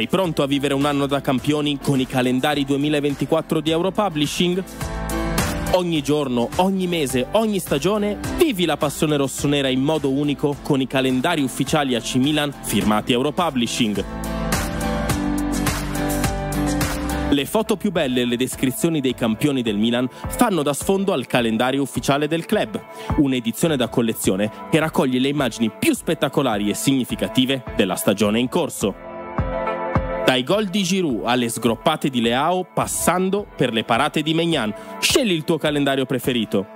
Sei pronto a vivere un anno da campioni con i calendari 2024 di Europublishing? Ogni giorno, ogni mese, ogni stagione, vivi la passione rossonera in modo unico con i calendari ufficiali AC Milan firmati Europublishing. Le foto più belle e le descrizioni dei campioni del Milan fanno da sfondo al calendario ufficiale del club, un'edizione da collezione che raccoglie le immagini più spettacolari e significative della stagione in corso. Dai gol di Giroud alle sgroppate di Leao, passando per le parate di Megnan, scegli il tuo calendario preferito.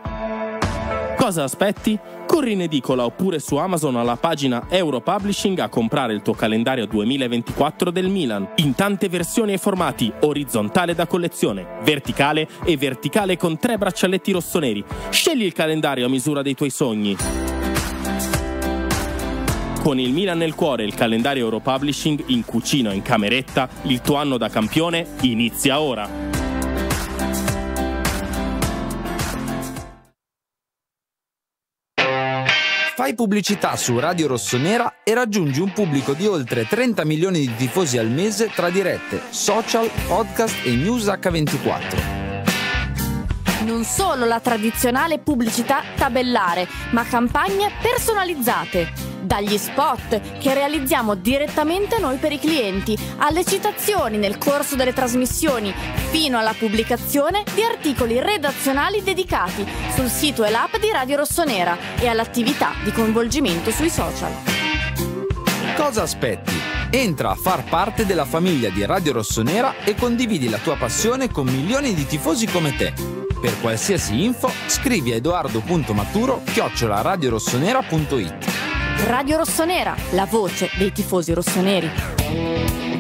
Cosa aspetti? Corri in edicola oppure su Amazon alla pagina Europublishing a comprare il tuo calendario 2024 del Milan, in tante versioni e formati, orizzontale da collezione, verticale e verticale con tre braccialetti rossoneri. Scegli il calendario a misura dei tuoi sogni. Con il Milan nel cuore e il calendario Europublishing in cucina in cameretta, il tuo anno da campione inizia ora. Fai pubblicità su Radio Rossonera e raggiungi un pubblico di oltre 30 milioni di tifosi al mese tra dirette, social, podcast e news H24. Non solo la tradizionale pubblicità tabellare, ma campagne personalizzate. Dagli spot che realizziamo direttamente noi per i clienti, alle citazioni nel corso delle trasmissioni, fino alla pubblicazione di articoli redazionali dedicati sul sito e l'app di Radio Rossonera e all'attività di coinvolgimento sui social. Cosa aspetti? Entra a far parte della famiglia di Radio Rossonera e condividi la tua passione con milioni di tifosi come te. Per qualsiasi info scrivi a edoardo.maturo chiocciolaradiorossonera.it Radio Rossonera, la voce dei tifosi rossoneri.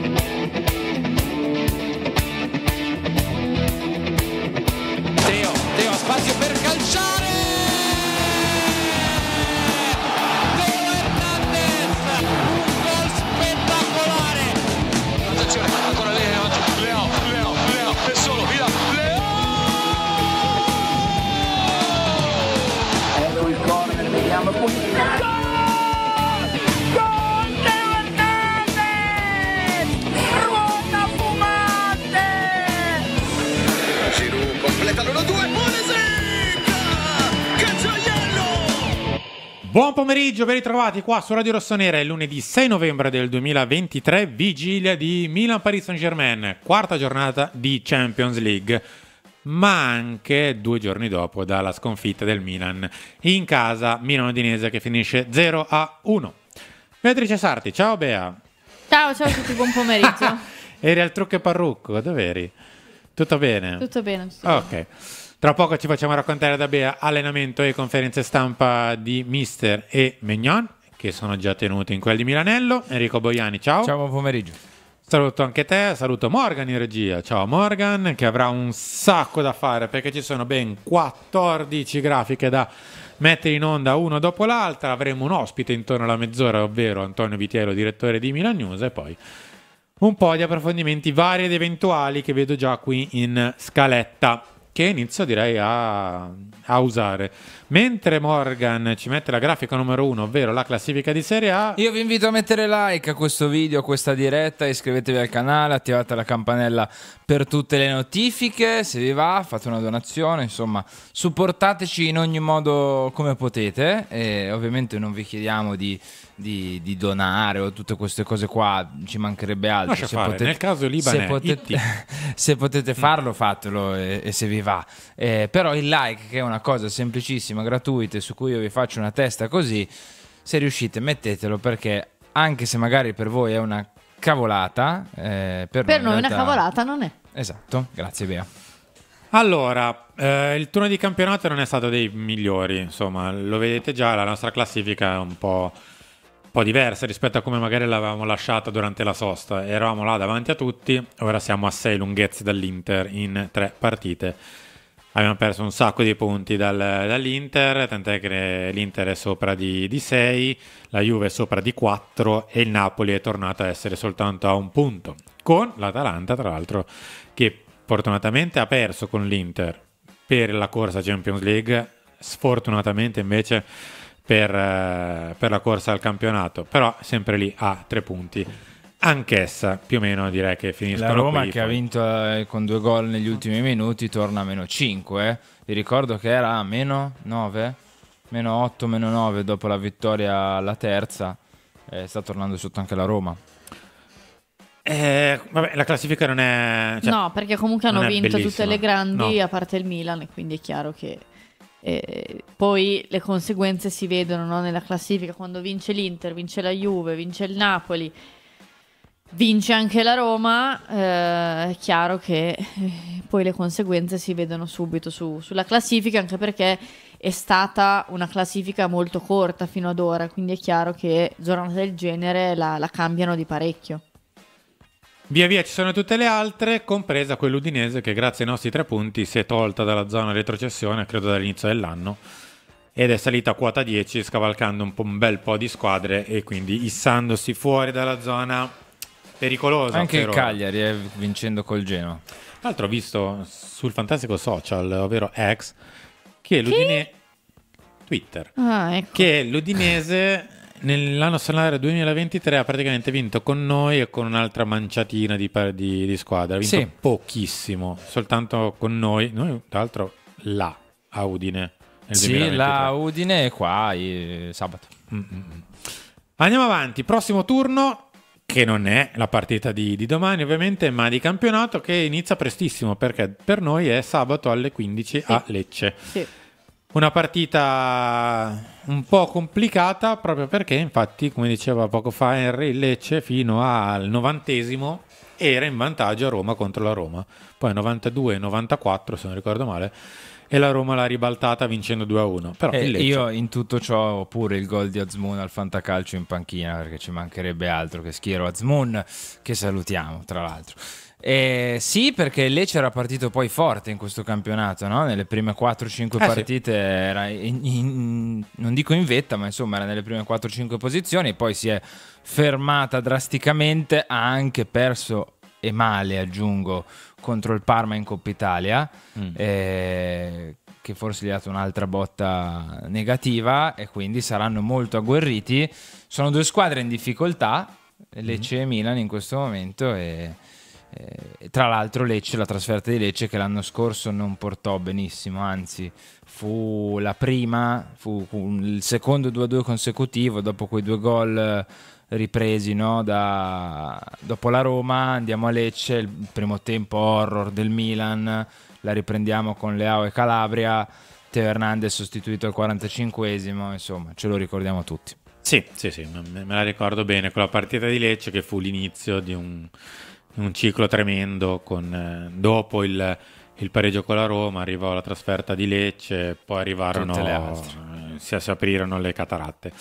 Buon pomeriggio, ben ritrovati qua su Radio Rossonera. È lunedì 6 novembre del 2023, vigilia di Milan-Paris Saint-Germain, quarta giornata di Champions League, ma anche due giorni dopo dalla sconfitta del Milan in casa Milan-Udinese che finisce 0 a 1. Beatrice Sarti, ciao Bea. Ciao, ciao a tutti, buon pomeriggio. Eri al trucco e parrucco, dov'eri? Tutto bene? Tutto bene? tutto bene. Tra poco ci facciamo raccontare da Bea allenamento e conferenze stampa di Mister e Megnan, che sono già tenuti in quel di Milanello. Enrico Boiani, ciao. Ciao, buon pomeriggio. Saluto anche te, saluto Morgan in regia. Ciao Morgan, che avrà un sacco da fare perché ci sono ben 14 grafiche da mettere in onda uno dopo l'altra. Avremo un ospite intorno alla mezz'ora, ovvero Antonio Vitiello, direttore di Milan News, e poi un po' di approfondimenti vari ed eventuali che vedo già qui in scaletta che inizio direi a, a usare. Mentre Morgan ci mette la grafica numero uno, ovvero la classifica di Serie A, Io vi invito a mettere like a questo video, a questa diretta, iscrivetevi al canale, attivate la campanella per tutte le notifiche, se vi va fate una donazione, insomma supportateci in ogni modo come potete e ovviamente non vi chiediamo di, di- di donare o tutte queste cose qua, ci mancherebbe altro. Lascia Se fare, potete- nel caso Liban se potete, se potete farlo fatelo e, e se vi va. Eh, però il like che è una cosa semplicissima, gratuita e su cui io vi faccio una testa così, se riuscite mettetelo perché anche se magari per voi è una cavolata, eh, per, Per noi noi in una realtà- cavolata non è. Esatto, grazie Bea. Allora, eh, il turno di campionato non è stato dei migliori, insomma, lo vedete già, la nostra classifica è un po', po' diversa rispetto a come magari l'avevamo lasciata durante la sosta. Eravamo là davanti a tutti, ora siamo a sei lunghezze dall'Inter in tre partite. Abbiamo perso un sacco di punti dal- dall'Inter, tant'è che l'Inter è sopra di, di 6, la Juve è sopra di 4 e il Napoli è tornato a essere soltanto a un punto. Con l'Atalanta, tra l'altro, che fortunatamente ha perso con l'Inter per la corsa Champions League, sfortunatamente invece per, eh, per la corsa al campionato, però sempre lì a tre punti. anch'essa più o meno direi che finiscono La Roma qui, che ha poi- vinto eh, con due gol negli ultimi minuti torna a meno 5. Vi ricordo che era a meno 9, meno 8, meno 9 dopo la vittoria alla terza. Eh, sta tornando sotto anche la Roma. Eh, vabbè, la classifica non è... cioè, no, perché comunque hanno vinto tutte le grandi, No. a parte il Milan, e quindi è chiaro che eh, poi le conseguenze si vedono no, nella classifica quando vince l'Inter, vince la Juve, vince il Napoli, vince anche la Roma. eh, è chiaro che eh, poi le conseguenze si vedono subito su- sulla classifica, anche perché è stata una classifica molto corta fino ad ora, quindi è chiaro che giornate del genere la- la cambiano di parecchio. Via via ci sono tutte le altre, compresa quella udinese che grazie ai nostri tre punti si è tolta dalla zona retrocessione, credo dall'inizio dell'anno, ed è salita a quota 10, scavalcando un, po', un bel po' di squadre e quindi issandosi fuori dalla zona pericolosa. Anche il. Cagliari, eh, vincendo col Genoa. Tra l'altro ho visto sul fantastico social, ovvero X, che l'Udinese... Twitter. Ah, ecco. Che l'Udinese nell'anno solare 2023 ha praticamente vinto con noi e con un'altra manciatina di, di, di squadre. Ha vinto Sì. pochissimo, soltanto con noi. Noi, tra l'altro, là a Udine. Sì, 2023. la Udine è qua eh, sabato. Andiamo avanti, prossimo turno che non è la partita di, di domani ovviamente, ma di campionato che inizia prestissimo perché per noi è sabato alle 15 a Lecce. Sì. Una partita un po' complicata proprio perché infatti, come diceva poco fa Henry, il Lecce fino al novantesimo era in vantaggio a Roma contro la Roma. Poi 92-94, se non ricordo male, e la Roma l'ha ribaltata vincendo 2-1. Però E il Lecce... Eh, io in tutto ciò ho pure il gol di Azmoun al fantacalcio in panchina perché ci mancherebbe altro che schiero Azmoun che salutiamo tra l'altro. Eh, sì, perché Lecce era partito poi forte in questo campionato, no? nelle prime 4-5 Eh, sì. partite era in- in- non dico in vetta, ma insomma era nelle prime 4-5 posizioni, poi si è fermata drasticamente, ha anche perso e male aggiungo contro il Parma in Coppa Italia Mm. eh, che forse gli ha dato un'altra botta negativa e quindi saranno molto agguerriti. Sono due squadre in difficoltà, Lecce e Milan in questo momento e, e tra l'altro Lecce, la trasferta di Lecce che l'anno scorso non portò benissimo, anzi fu la prima, fu, il secondo 2-2 consecutivo dopo quei due gol ripresi no, da, dopo la Roma, andiamo a Lecce, il primo tempo horror del Milan, la riprendiamo con Leao e Calabria, Teo Hernandez sostituito al 45esimo, insomma ce lo ricordiamo tutti. Sì, sì, sì, me la ricordo bene. Quella partita di Lecce che fu l'inizio di un, un ciclo tremendo. Con, eh, dopo il, il pareggio con la Roma arrivò la trasferta di Lecce, poi arrivarono, eh, si, si aprirono le cataratte.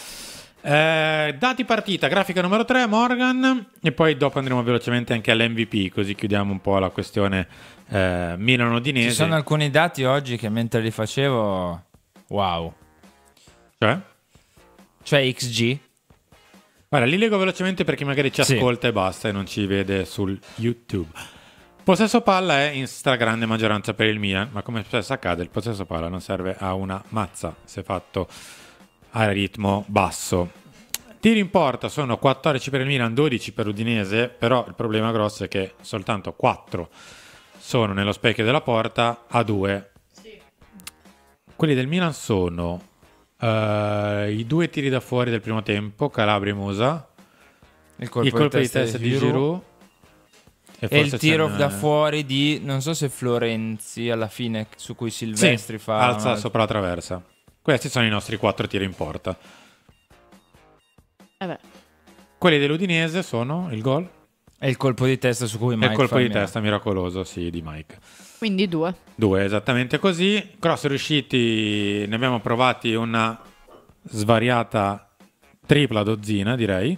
Eh, dati partita, grafica numero 3, Morgan, e poi dopo andremo velocemente anche all'MVP, così chiudiamo un po' la questione eh, Milan-Udinese. Ci sono alcuni dati oggi che mentre li facevo, wow, Cioè? cioè XG, Guarda, li leggo velocemente per chi magari ci Sì. ascolta e basta e non ci vede sul YouTube. Possesso palla è in stragrande maggioranza per il Milan, ma come spesso accade, il possesso palla non serve a una mazza se fatto a ritmo basso. Tiri in porta sono 14 per il Milan, 12 per Udinese, però il problema grosso è che soltanto 4 sono nello specchio della porta, a 2. Quelli del Milan sono eh, i due tiri da fuori del primo tempo, Calabria e Musa, il colpo, il colpo di testa di Giroud e forse il tiro da fuori di, non so se Florenzi alla fine, su cui Silvestri Sì, fa... alza una- sopra la traversa. Questi sono i nostri quattro tiri in porta. Eh beh. Quelli dell'Udinese sono il gol E il colpo di testa su cui e Mike il colpo fa di meno. testa miracoloso, sì, di Mike. Quindi due. Due, esattamente così. Cross riusciti, ne abbiamo provati una svariata tripla dozzina, direi.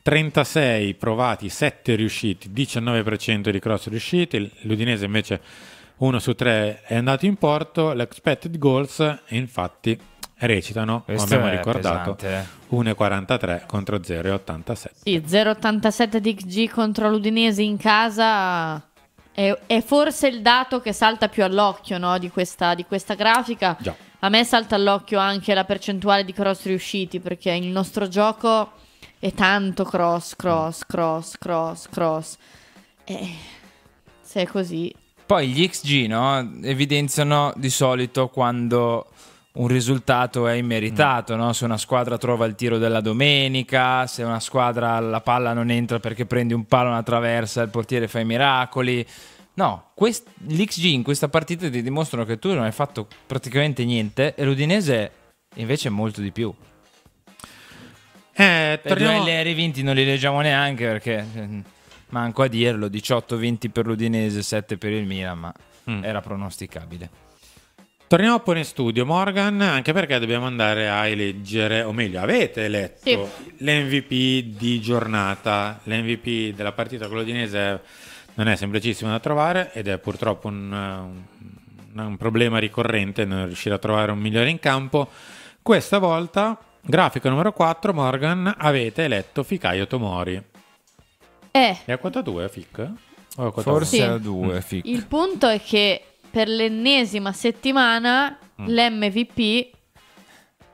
36 provati, 7 riusciti, 19% di cross riusciti. L'Udinese invece 1 su 3 è andato in porto. L'expected goals, infatti, recitano, come Questo abbiamo è ricordato, pesante, 1,43 contro 0,87. Sì, 0,87 di XG contro l'Udinese in casa è, è forse il dato che salta più all'occhio no, di, questa, di questa grafica. Già. A me salta all'occhio anche la percentuale di cross riusciti perché il nostro gioco e tanto cross, cross, cross, cross, cross. E se è così, Poi gli XG no, evidenziano di solito quando un risultato è immeritato, no? se una squadra trova il tiro della domenica, se una squadra la palla non entra perché prendi un palo, una traversa, il portiere fa i miracoli. No, quest- l'XG in questa partita ti dimostrano che tu non hai fatto praticamente niente e l'Udinese invece molto di più. Eh, Per i torniamo... duelli vinti non li leggiamo neanche perché eh, manco a dirlo, 18 vinti per l'Udinese, 7 per il Milan, ma Mm. era pronosticabile. Torniamo poi in studio, Morgan, anche perché dobbiamo andare a eleggere, o meglio, avete letto Sì. l'MVP di giornata. L'MVP della partita con l'Udinese non è semplicissimo da trovare ed è purtroppo un, un- un problema ricorrente non riuscire a trovare un migliore in campo. Questa volta, grafica numero 4, Morgan, avete eletto Fikayo Tomori. eh, È a quota 2, Fic? Forse Sì. a due, fic. il punto è che per l'ennesima settimana Mm. l'MVP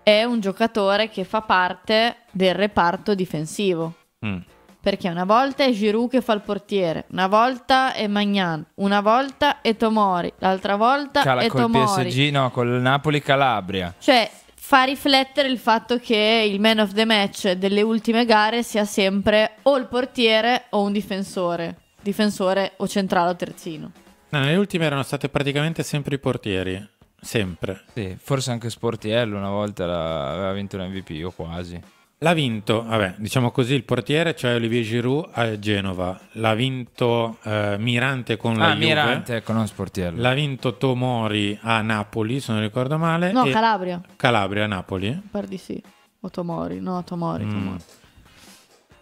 è un giocatore che fa parte del reparto difensivo. Mm. Perché una volta è Giroud che fa il portiere, una volta è Magnan, una volta è Tomori, l'altra volta Cala è col Tomori. PSG, no, col Napoli Calabria. Cioè, fa riflettere il fatto che il man of the match delle ultime gare sia sempre o il portiere o un difensore. Difensore o centrale o terzino. No, nelle ultime erano state praticamente sempre i portieri. Sempre. Sì, forse anche Sportiello una volta aveva vinto l'MVP o quasi. L'ha vinto, vabbè, diciamo così, il portiere, cioè Olivier Giroud a Genova. L'ha vinto eh, Mirante con la Ah, Juve. Mirante, ecco, non Sportiello. L'ha vinto Tomori a Napoli, se non ricordo male. No, e- Calabria. Calabria a Napoli. Per di sì. O Tomori. No, Tomori. Mm. Tomori.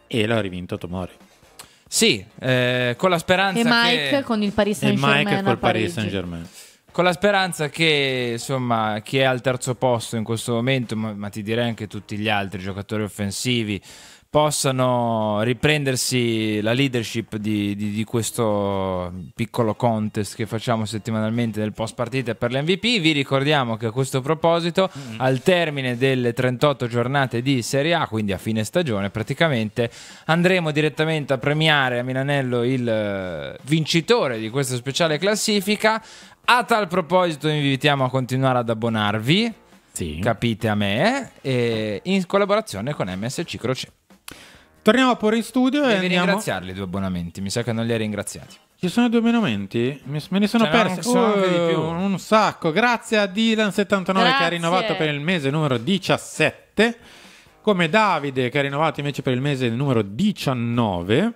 E l'ha rivinto Tomori. Sì, eh, con la speranza E Mike che... con il Paris E Mike Saint-Germain col Paris Parigi. Saint Germain. Con la speranza che insomma chi è al terzo posto in questo momento, ma, ma ti direi anche tutti gli altri giocatori offensivi, possano riprendersi la leadership di, di- di questo piccolo contest che facciamo settimanalmente nel post partita per l'MVP. Vi ricordiamo che a questo proposito, al termine delle 38 giornate di Serie A, quindi a fine stagione praticamente, andremo direttamente a premiare a Milanello il eh, vincitore di questa speciale classifica. A tal proposito vi invitiamo a continuare ad abbonarvi, Sì. capite a me, e in collaborazione con MSC Croce. Torniamo pure in studio e Devi andiamo... ringraziarli i due abbonamenti, mi sa che non li hai ringraziati. Ci sono due abbonamenti? Me ne sono persi Uh, più. un sacco. Grazie a Dylan79 che ha rinnovato per il mese numero 17. Come Davide che ha rinnovato invece per il mese numero 19.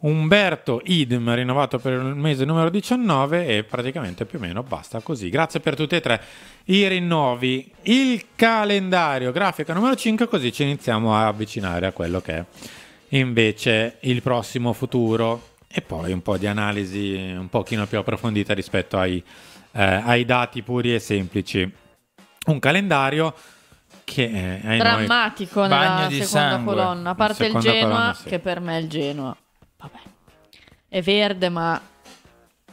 Umberto idem rinnovato per il mese numero 19 e praticamente più o meno basta così. Grazie per tutti e tre i rinnovi. Il calendario, grafica numero 5, così ci iniziamo a avvicinare a quello che è invece il prossimo futuro e poi un po' di analisi un pochino più approfondita rispetto ai, eh, ai dati puri e semplici. Un calendario che eh, ai noi Drammatico Bagno nella seconda sangue. colonna. A parte il Genoa, colonna, sì. che per me è il Genoa. Vabbè. È verde, ma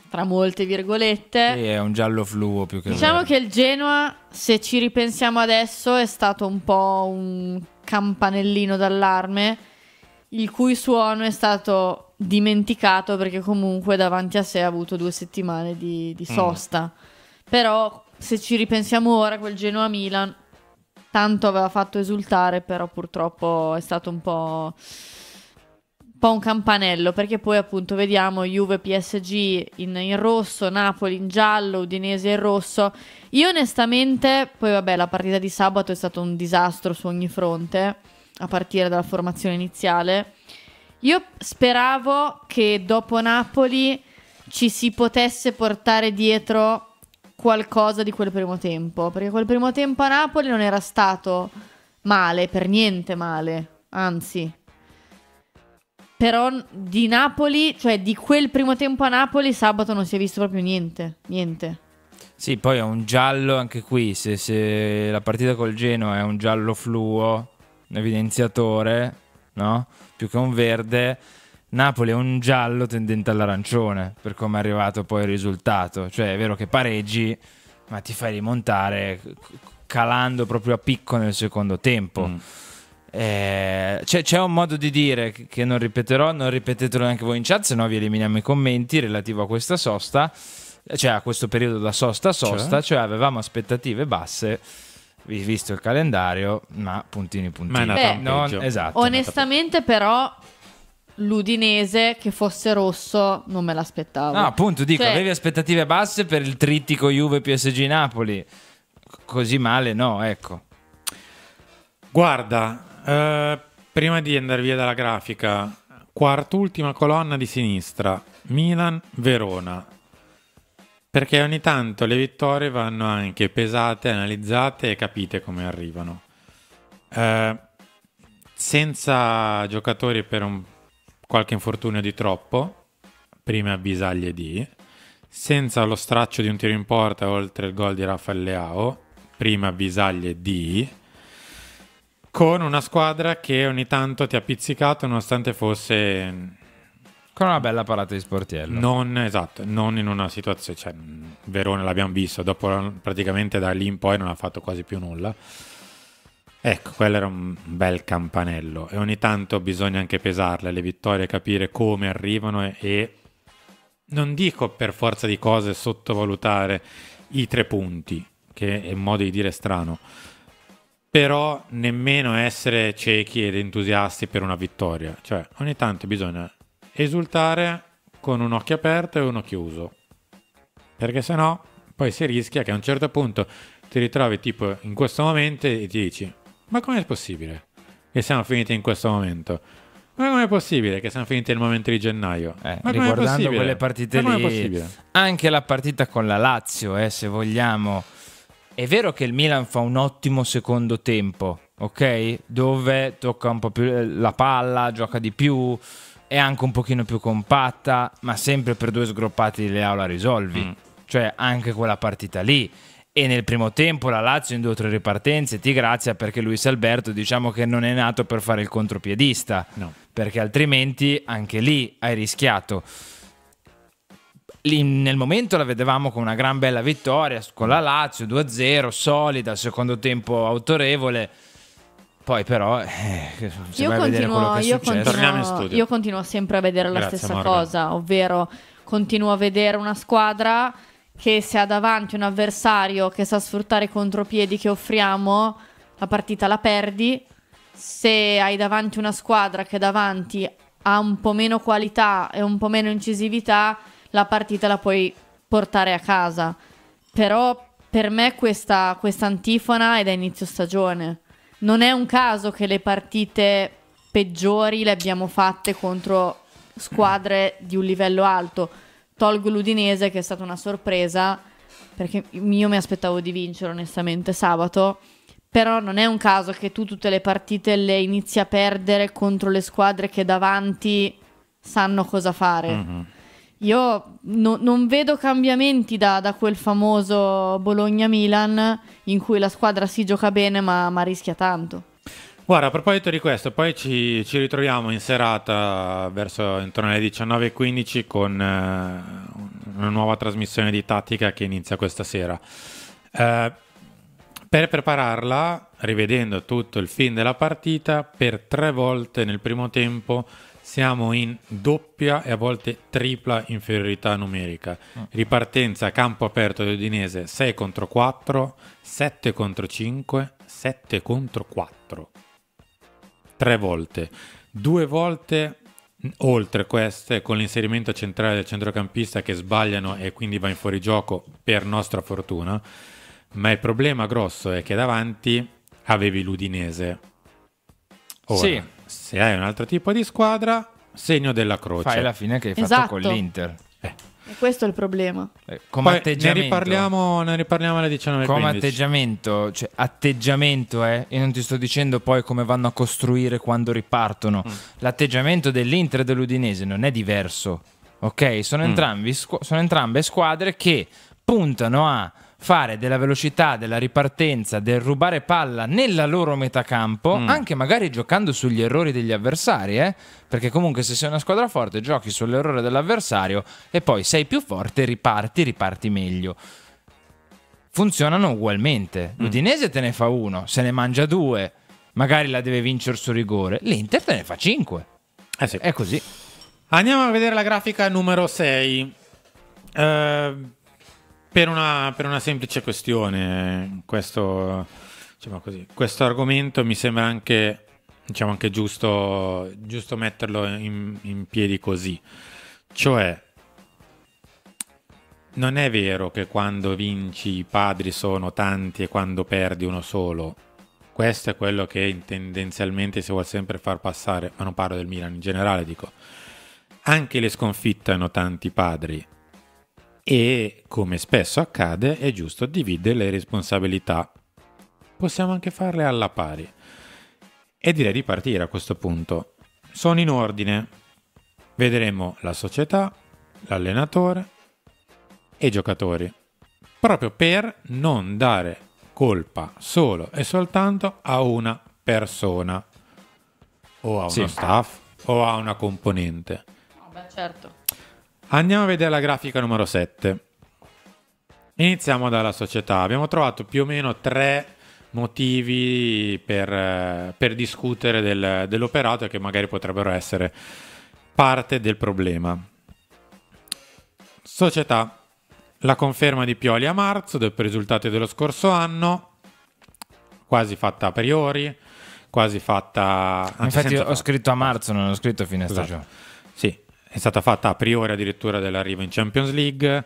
tra molte virgolette. Sì, è un giallo fluo più che Diciamo verde. che il Genoa, se ci ripensiamo adesso, è stato un po' un campanellino d'allarme, il cui suono è stato dimenticato perché comunque davanti a sé ha avuto due settimane di, di sosta. Però se ci ripensiamo ora, quel Genoa-Milan tanto aveva fatto esultare, però purtroppo è stato un po'... po' un campanello perché poi appunto vediamo Juve PSG in, in rosso, Napoli in giallo, Udinese in rosso. Io onestamente, poi vabbè, la partita di sabato è stato un disastro su ogni fronte, a partire dalla formazione iniziale. Io speravo che dopo Napoli ci si potesse portare dietro qualcosa di quel primo tempo, perché quel primo tempo a Napoli non era stato male, per niente male, anzi. Però di Napoli, cioè di quel primo tempo a Napoli, sabato non si è visto proprio niente, niente. Sì, poi è un giallo anche qui. Se, se la partita col Genoa è un giallo fluo, un evidenziatore, no? Più che un verde. Napoli è un giallo tendente all'arancione per come è arrivato poi il risultato. Cioè, è vero che pareggi, ma ti fai rimontare calando proprio a picco nel secondo tempo. Mm. Eh, c'è, c'è un modo di dire che- non ripeterò, non ripetetelo neanche voi in chat, se no vi eliminiamo i commenti relativo a questa sosta, cioè a questo periodo da sosta a sosta, cioè, avevamo aspettative basse, vi- visto il calendario, ma puntini puntini. Ma Beh, Non- esatto. Onestamente, però, l'Udinese che fosse rosso non me l'aspettavo. No, appunto, dico, Cioè, avevi aspettative basse per il trittico Juve PSG Napoli. Così male no, ecco. Guarda, eh, prima di andare via dalla grafica, quart'ultima colonna di sinistra, Milan-Verona. Perché ogni tanto le vittorie vanno anche pesate, analizzate e capite come arrivano. Eh, senza giocatori per un- qualche infortunio di troppo, prime avvisaglie di, senza lo straccio di un tiro in porta oltre il gol di Raffaele Leao, prime avvisaglie di, con una squadra che ogni tanto ti ha pizzicato nonostante fosse Con una bella parata di sportiello. non esatto, non in una situazione, cioè mh, Verona l'abbiamo visto, dopo praticamente da lì in poi non ha fatto quasi più nulla. Ecco, quello era un bel campanello e ogni tanto bisogna anche pesarle le vittorie, capire come arrivano e, e non dico per forza di cose sottovalutare i tre punti, che è un modo di dire strano, però nemmeno essere ciechi ed entusiasti per una vittoria. Cioè, ogni tanto bisogna esultare con un occhio aperto e uno chiuso. Perché sennò poi si rischia che a un certo punto ti ritrovi tipo in questo momento e ti dici ma com'è possibile che siamo finiti in questo momento? Ma com'è possibile che siamo finiti nel momento di gennaio? Eh, ma riguardando quelle partite ma lì, anche la partita con la Lazio, eh, se vogliamo. È vero che il Milan fa un ottimo secondo tempo, ok? Dove tocca un po' più eh, la palla, gioca di più, è anche un pochino più compatta, ma sempre per due sgroppati di Leao la risolvi. Mm. Cioè, anche quella partita lì. E nel primo tempo la Lazio in due o tre ripartenze ti grazia perché Luis Alberto diciamo che non è nato per fare il contropiedista No. perché altrimenti anche lì hai rischiato. Lì nel momento la vedevamo con una gran bella vittoria con la Lazio 2-0, solida, secondo tempo autorevole. Poi però eh, se Io vai a vedere quello continuo, che è io, continuo, io continuo sempre a vedere la Grazie, stessa Morgan. cosa, ovvero continuo a vedere una squadra che se ha davanti un avversario che sa sfruttare i contropiedi che offriamo, la partita la perdi. Se hai davanti una squadra che davanti ha un po' meno qualità e un po' meno incisività, la partita la puoi portare a casa. Però per me questa, questa antifona è da inizio stagione. Non è un caso che le partite peggiori le abbiamo fatte contro squadre di un livello alto. Tolgo l'Udinese che è stata una sorpresa perché io mi aspettavo di vincere onestamente sabato. Però non è un caso che tu tutte le partite le inizi a perdere contro le squadre che davanti sanno cosa fare. Mhm. Io no- non vedo cambiamenti da, da quel famoso Bologna-Milan in cui la squadra si gioca bene ma, ma rischia tanto. Guarda, a proposito di questo, poi ci, ci ritroviamo in serata verso intorno alle 19.15 con eh, una nuova trasmissione di tattica che inizia questa sera. Eh, per prepararla, rivedendo tutto il film della partita, per tre volte nel primo tempo siamo in doppia e a volte tripla inferiorità numerica. Ripartenza a campo aperto di Udinese 6 contro 4, 7 contro 5, 7 contro 4 tre volte. Due volte oltre queste con l'inserimento centrale del centrocampista che sbagliano e quindi va in fuorigioco per nostra fortuna. Ma il problema grosso è che davanti avevi l'Udinese. Ora, Sì. Se hai un altro tipo di squadra, segno della croce. Fai la fine che hai fatto Esatto. con l'Inter. E questo è il problema. Eh, come Poi ne atteggiamento. riparliamo, ne riparliamo alle 19.15. Come atteggiamento, cioè atteggiamento eh, e non ti sto dicendo poi come vanno a costruire quando ripartono. Mm. L'atteggiamento dell'Inter e dell'Udinese non è diverso, ok? Sono, Mm. entrambi sono entrambe squadre che puntano a fare della velocità, della ripartenza, del rubare palla nella loro metacampo, Mm. anche magari giocando sugli errori degli avversari, eh? perché comunque se sei una squadra forte giochi sull'errore dell'avversario e poi sei più forte, riparti, riparti meglio funzionano ugualmente. Mm. L'Udinese te ne fa uno, se ne mangia due. magari la deve vincere su rigore, l'Inter te ne fa 5. Eh sì. È così. Andiamo a vedere la grafica numero 6. Per, una, per una semplice questione, questo, diciamo così, questo argomento mi sembra anche, diciamo anche giusto, giusto metterlo in, in piedi così. Cioè, non è vero che quando vinci i padri sono tanti e quando perdi uno solo. Questo è quello che tendenzialmente si vuole sempre far passare, ma non parlo del Milan in generale, dico. Anche le sconfitte hanno tanti padri e, come spesso accade, è giusto dividere le responsabilità. Possiamo anche farle alla pari. E direi di partire a questo punto. Sono in ordine. Vedremo la società, l'allenatore e i giocatori. Proprio per non dare colpa solo e soltanto a una persona o a uno Sì. staff o a una componente. Beh, certo. Andiamo a vedere la grafica numero 7. Iniziamo dalla società. Abbiamo trovato più o meno tre motivi per, eh, per discutere del- dell'operato e che magari potrebbero essere parte del problema. Società. La conferma di Pioli a marzo dopo i risultati dello scorso anno, quasi fatta a priori, quasi fatta... Infatti ho fa- scritto a marzo, non ho scritto a fine Esatto. stagione. Sì, è stata fatta a priori addirittura dell'arrivo in Champions League,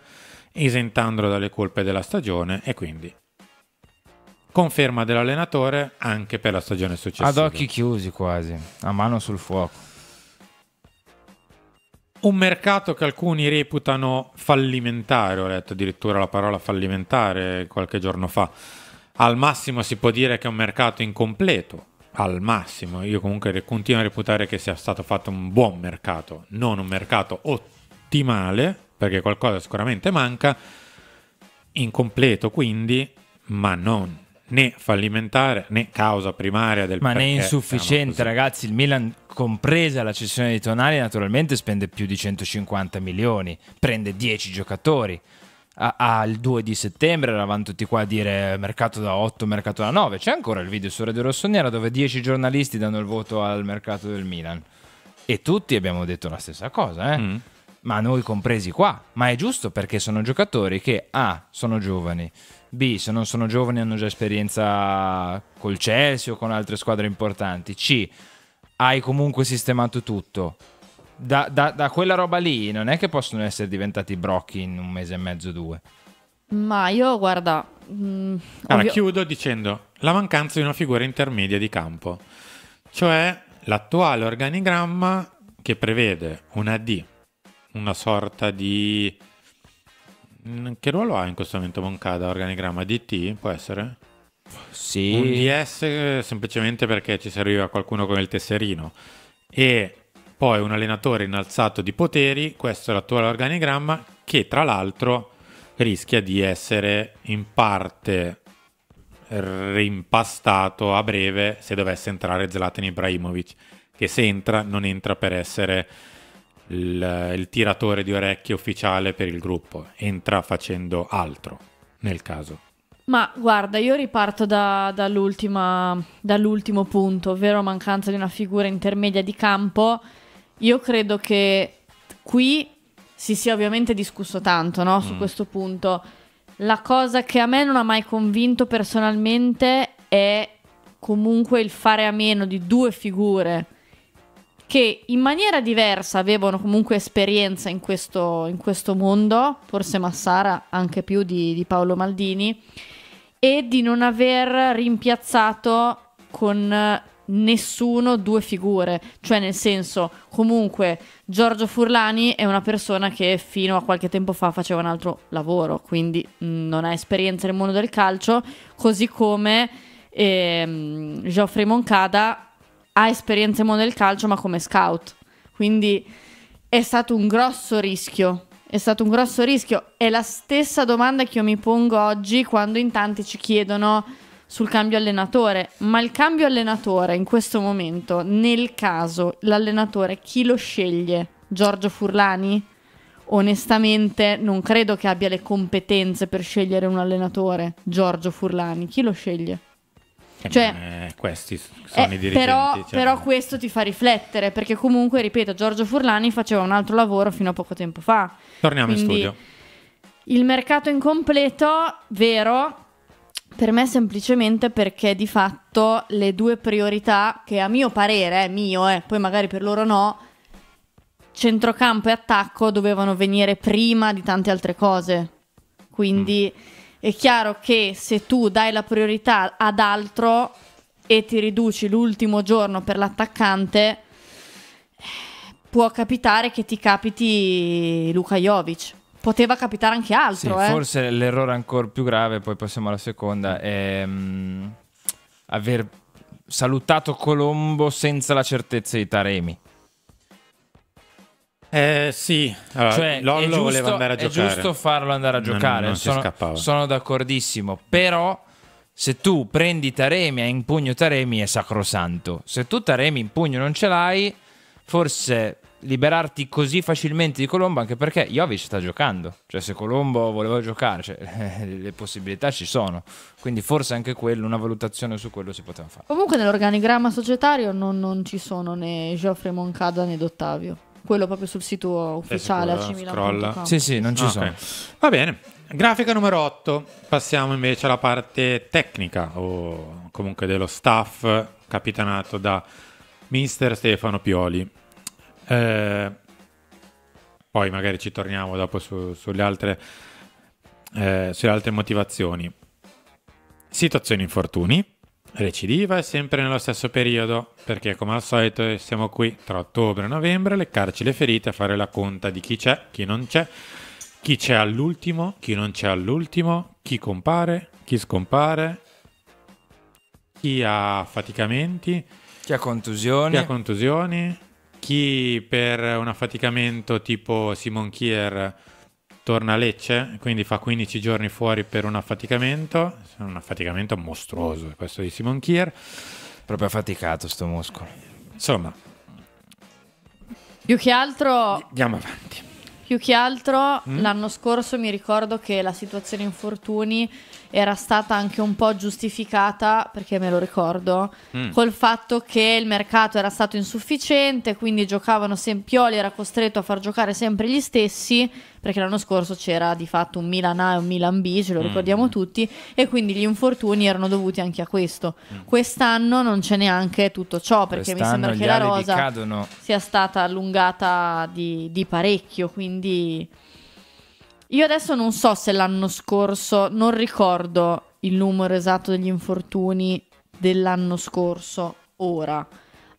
esentandolo dalle colpe della stagione e quindi conferma dell'allenatore anche per la stagione successiva. Ad occhi chiusi quasi, a mano sul fuoco. Un mercato che alcuni reputano fallimentare, ho letto addirittura la parola fallimentare qualche giorno fa. Al massimo si può dire che è un mercato incompleto, al massimo. Io comunque continuo a reputare che sia stato fatto un buon mercato, non un mercato ottimale, perché qualcosa sicuramente manca. Incompleto quindi, ma non né fallimentare né causa primaria del Ma né insufficiente, ragazzi. Il Milan, compresa la cessione di Tonali, naturalmente spende più di 150 milioni. Prende 10 giocatori. Al 2 di settembre eravamo tutti qua a dire mercato da 8, mercato da 9. C'è ancora il video su Radio Rossonera dove 10 giornalisti danno il voto al mercato del Milan. E tutti abbiamo detto la stessa cosa, eh? Mm. ma noi compresi qua. Ma è giusto perché sono giocatori che A. sono giovani, B. se non sono giovani hanno già esperienza col Chelsea o con altre squadre importanti, C. hai comunque sistemato tutto. Da, da- da quella roba lì non è che possono essere diventati brocchi in un mese e mezzo, due. Ma io, guarda... mm, Allora, ovvio- chiudo dicendo la mancanza di una figura intermedia di campo, cioè l'attuale organigramma che prevede una D, una sorta di... Mm, Che ruolo ha in questo momento Moncada? Organigramma DT? Può essere? Un Sì, DS eh, semplicemente perché ci serviva qualcuno con il tesserino e poi un allenatore innalzato di poteri, questo è l'attuale organigramma che tra l'altro rischia di essere in parte rimpastato a breve se dovesse entrare Zlatan Ibrahimovic che se entra non entra per essere il, il tiratore di orecchie ufficiale per il gruppo entra facendo altro nel caso Ma guarda, io riparto da- dall'ultimo punto, ovvero mancanza di una figura intermedia di campo. Io credo che qui si sia ovviamente discusso tanto no, su questo punto. La cosa che a me non ha mai convinto personalmente è comunque il fare a meno di due figure che in maniera diversa avevano comunque esperienza in questo, in questo mondo, forse Massara anche più di, di Paolo Maldini, e di non aver rimpiazzato con nessuno due figure, cioè nel senso comunque Giorgio Furlani è una persona che fino a qualche tempo fa faceva un altro lavoro, quindi mh, non ha esperienza nel mondo del calcio, così come ehm, Geoffrey Moncada ha esperienza nel mondo del calcio ma come scout, quindi è stato un grosso rischio. È stato un grosso rischio. È la stessa domanda che io mi pongo oggi quando in tanti ci chiedono sul cambio allenatore. Ma il cambio allenatore in questo momento, nel caso l'allenatore, chi lo sceglie? Giorgio Furlani? Onestamente non credo che abbia le competenze per scegliere un allenatore, Giorgio Furlani. Chi lo sceglie? Eh, Cioè, eh, questi sono Eh, i dirigenti. però, cioè. però questo ti fa riflettere, perché comunque, ripeto, Giorgio Furlani faceva un altro lavoro fino a poco tempo fa. Torniamo in Quindi, studio. Il mercato incompleto, vero, per me semplicemente perché di fatto le due priorità, che a mio parere, è mio, eh, poi magari per loro no, centrocampo e attacco dovevano venire prima di tante altre cose. Quindi è chiaro che se tu dai la priorità ad altro e ti riduci l'ultimo giorno per l'attaccante, può capitare che ti capiti Luka Jovic. Poteva capitare anche Sì, altro, eh. forse l'errore ancora più grave, poi passiamo alla seconda, è mm, aver salutato Colombo senza la certezza di Taremi. Eh, sì, allora, Cioè, è Lollo giusto, voleva andare a è giocare. giusto farlo andare a giocare, non si sono, sono d'accordissimo, però se tu prendi Taremi e in pugno Taremi è sacrosanto. Se tu Taremi in pugno non ce l'hai, forse liberarti così facilmente di Colombo, anche perché Jovic sta giocando. Cioè se Colombo voleva giocare, cioè, le possibilità ci sono. Quindi forse anche quello, una valutazione su quello si poteva fare. Comunque nell'organigramma societario non, non ci sono né Geoffrey Moncada né D'Ottavio. Quello proprio sul sito ufficiale acmilan.com. Scrolla. Sì, sì, non ci Ah, sono. ok. Va bene. Grafica numero 8. Passiamo invece alla parte tecnica o comunque dello staff capitanato da Mister Stefano Pioli. Eh, poi magari ci torniamo dopo su- sulle, altre, eh, sulle altre motivazioni. Situazioni infortuni. Recidiva è sempre nello stesso periodo, perché come al solito siamo qui tra ottobre e novembre a leccarci le ferite, a fare la conta di chi c'è, chi non c'è, chi c'è all'ultimo, chi non c'è all'ultimo, chi compare, chi scompare, chi ha affaticamenti, Chi ha contusioni? chi ha contusioni, chi per un affaticamento tipo Simon Kier torna a Lecce, quindi fa 15 giorni fuori per un affaticamento, un affaticamento mostruoso questo di Simon Kier. Proprio affaticato sto muscolo. Insomma, Più che altro andiamo avanti. Più che altro Mm? l'anno scorso mi ricordo che la situazione infortuni era stata anche un po' giustificata, perché me lo ricordo, Mm. col fatto che il mercato era stato insufficiente, quindi giocavano sempre Pioli era costretto a far giocare sempre gli stessi, perché l'anno scorso c'era di fatto un Milan A e un Milan B, ce lo Mm. ricordiamo tutti, e quindi gli infortuni erano dovuti anche a questo. Mm. Quest'anno non c'è neanche tutto ciò, perché mi sembra che la rosa cadono. sia stata allungata di, di parecchio, quindi io adesso non so se l'anno scorso, non ricordo il numero esatto degli infortuni dell'anno scorso ora.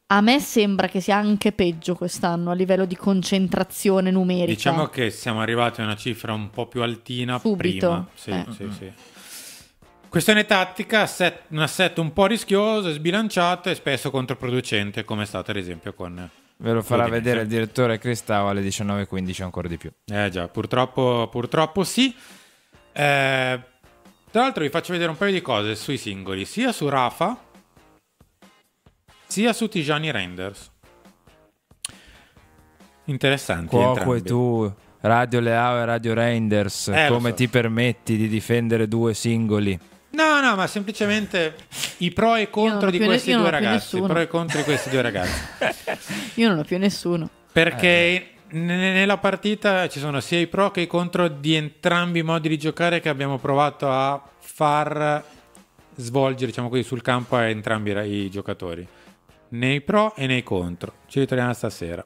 A me sembra che sia anche peggio quest'anno a livello di concentrazione numerica. Diciamo che siamo arrivati a una cifra un po' più altina Subito. prima. Sì, Eh. sì, sì. Questione tattica, asset- un assetto un po' rischioso sbilanciato e spesso controproducente, come è stato ad esempio con... Ve lo farà Udinese. vedere il direttore Cristau alle 19.15 ancora di più. Eh già, purtroppo, purtroppo sì. Eh, tra l'altro vi faccio vedere un paio di cose sui singoli, sia su Rafa, sia su Tijani Renders. Interessanti Cuoco e tu, Radio Leao e Radio Reinders, Eh, come so. ti permetti di difendere due singoli? No, no, ma semplicemente i pro e contro di questi due ragazzi. I pro e contro di questi due ragazzi. Io non ho più nessuno. Perché Eh. n- nella partita ci sono sia i pro che i contro di entrambi i modi di giocare che abbiamo provato a far svolgere, diciamo così, sul campo a entrambi i ra- i giocatori. Nei pro e nei contro. Ci ritroviamo stasera.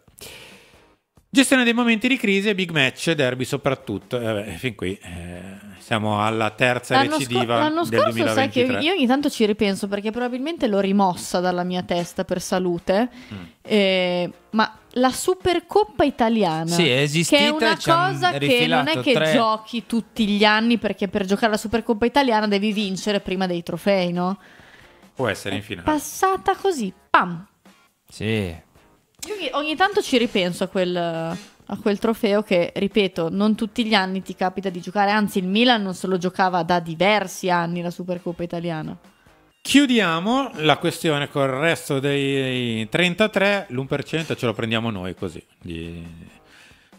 Gestione dei momenti di crisi e big match, derby soprattutto. Eh, beh, fin qui eh, siamo alla terza L'anno, sco- recidiva l'anno del scorso sai che 2023. io ogni tanto ci ripenso perché probabilmente l'ho rimossa dalla mia testa per salute. Mm. Eh, ma la Supercoppa italiana, Sì, è esistita che è una cosa che non è che tre- giochi tutti gli anni perché per giocare alla Supercoppa italiana devi vincere prima dei trofei, no? Può essere in finale. Passata così, pam. Sì. Io ogni, ogni tanto ci ripenso a quel, a quel trofeo che, ripeto, non tutti gli anni ti capita di giocare, anzi il Milan non se lo giocava da diversi anni la Supercoppa italiana. Chiudiamo la questione col resto dei 33, l'1% ce lo prendiamo noi così, di-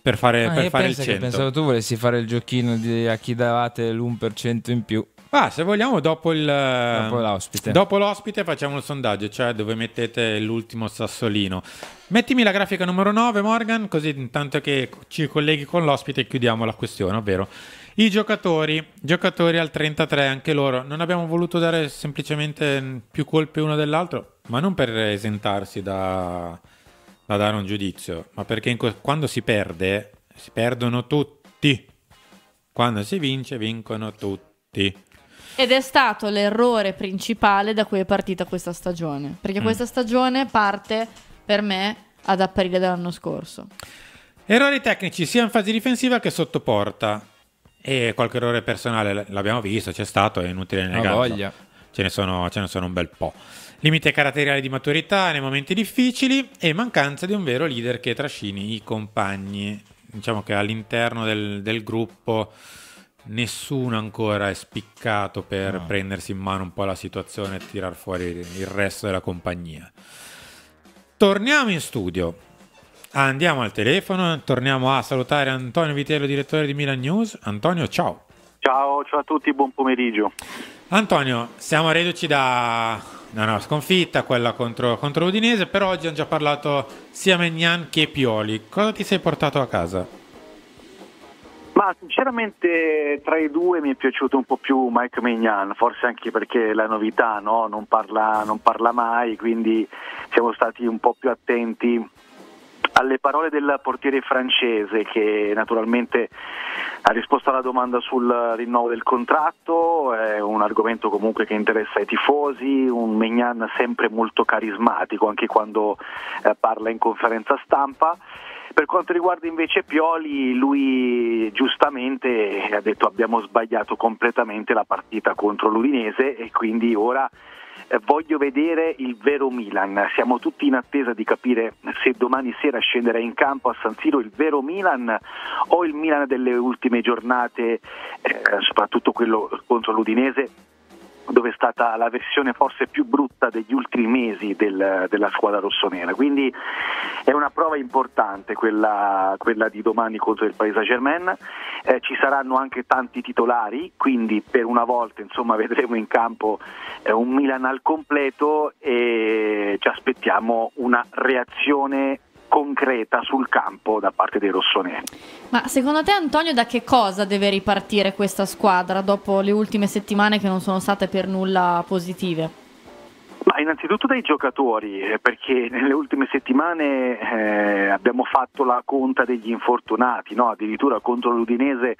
per fare, Ah, per fare il penso che 100. pensavo tu volessi fare il giochino di a chi davate l'1% in più. Ah, se vogliamo, dopo il. Dopo l'ospite. Dopo l'ospite facciamo il sondaggio, cioè dove mettete l'ultimo sassolino. Mettimi la grafica numero 9, Morgan, così intanto che ci colleghi con l'ospite chiudiamo la questione, ovvero i giocatori, giocatori al 33, anche loro. Non abbiamo voluto dare semplicemente più colpe uno dell'altro, ma non per esentarsi da, da dare un giudizio, ma perché que- quando si perde, si perdono tutti. Quando si vince, vincono tutti. Ed è stato l'errore principale da cui è partita questa stagione. Mm. Perché questa stagione parte per me ad aprile dell'anno scorso. Errori tecnici sia in fase difensiva che sotto porta. E qualche errore personale l'abbiamo visto, c'è stato, è inutile negarlo. voglia. Ce ne, sono, ce ne sono un bel po'. Limiti caratteriali di maturità nei momenti difficili e mancanza di un vero leader che trascini i compagni. Diciamo che all'interno del, del gruppo nessuno ancora è spiccato per prendersi in mano un po' la situazione e tirar fuori il resto della compagnia. Torniamo in studio. Andiamo al telefono, torniamo a salutare Antonio Vitello, direttore di Milan News. Antonio, ciao. Ciao, ciao a tutti, buon pomeriggio. Antonio, siamo reduci da da una sconfitta, quella contro, contro l'Udinese, però oggi hanno già parlato sia Megnan che Pioli. Cosa ti sei portato a casa? Ma sinceramente tra i due mi è piaciuto un po' più Mike Mignan, forse anche perché la novità no? non, parla, non parla mai, quindi siamo stati un po' più attenti alle parole del portiere francese che naturalmente ha risposto alla domanda sul rinnovo del contratto, è un argomento comunque che interessa ai tifosi, un Mignan sempre molto carismatico anche quando eh, parla in conferenza stampa. Per quanto riguarda invece Pioli, lui giustamente ha detto abbiamo sbagliato completamente la partita contro l'Udinese e quindi ora eh, voglio vedere il vero Milan. Siamo tutti in attesa di capire se domani sera scenderà in campo a San Siro il vero Milan o il Milan delle ultime giornate, eh, soprattutto quello contro l'Udinese dove è stata la versione forse più brutta degli ultimi mesi del- della squadra rossonera. Quindi è una prova importante quella, quella di domani contro il Paris Saint-Germain. Eh, ci saranno anche tanti titolari, quindi per una volta insomma, vedremo in campo eh, un Milan al completo e ci aspettiamo una reazione concreta sul campo da parte dei rossoneri. Ma secondo te Antonio da che cosa deve ripartire questa squadra dopo le ultime settimane che non sono state per nulla positive? Ma innanzitutto dai giocatori, eh, perché nelle ultime settimane eh, abbiamo fatto la conta degli infortunati, no? addirittura contro l'Udinese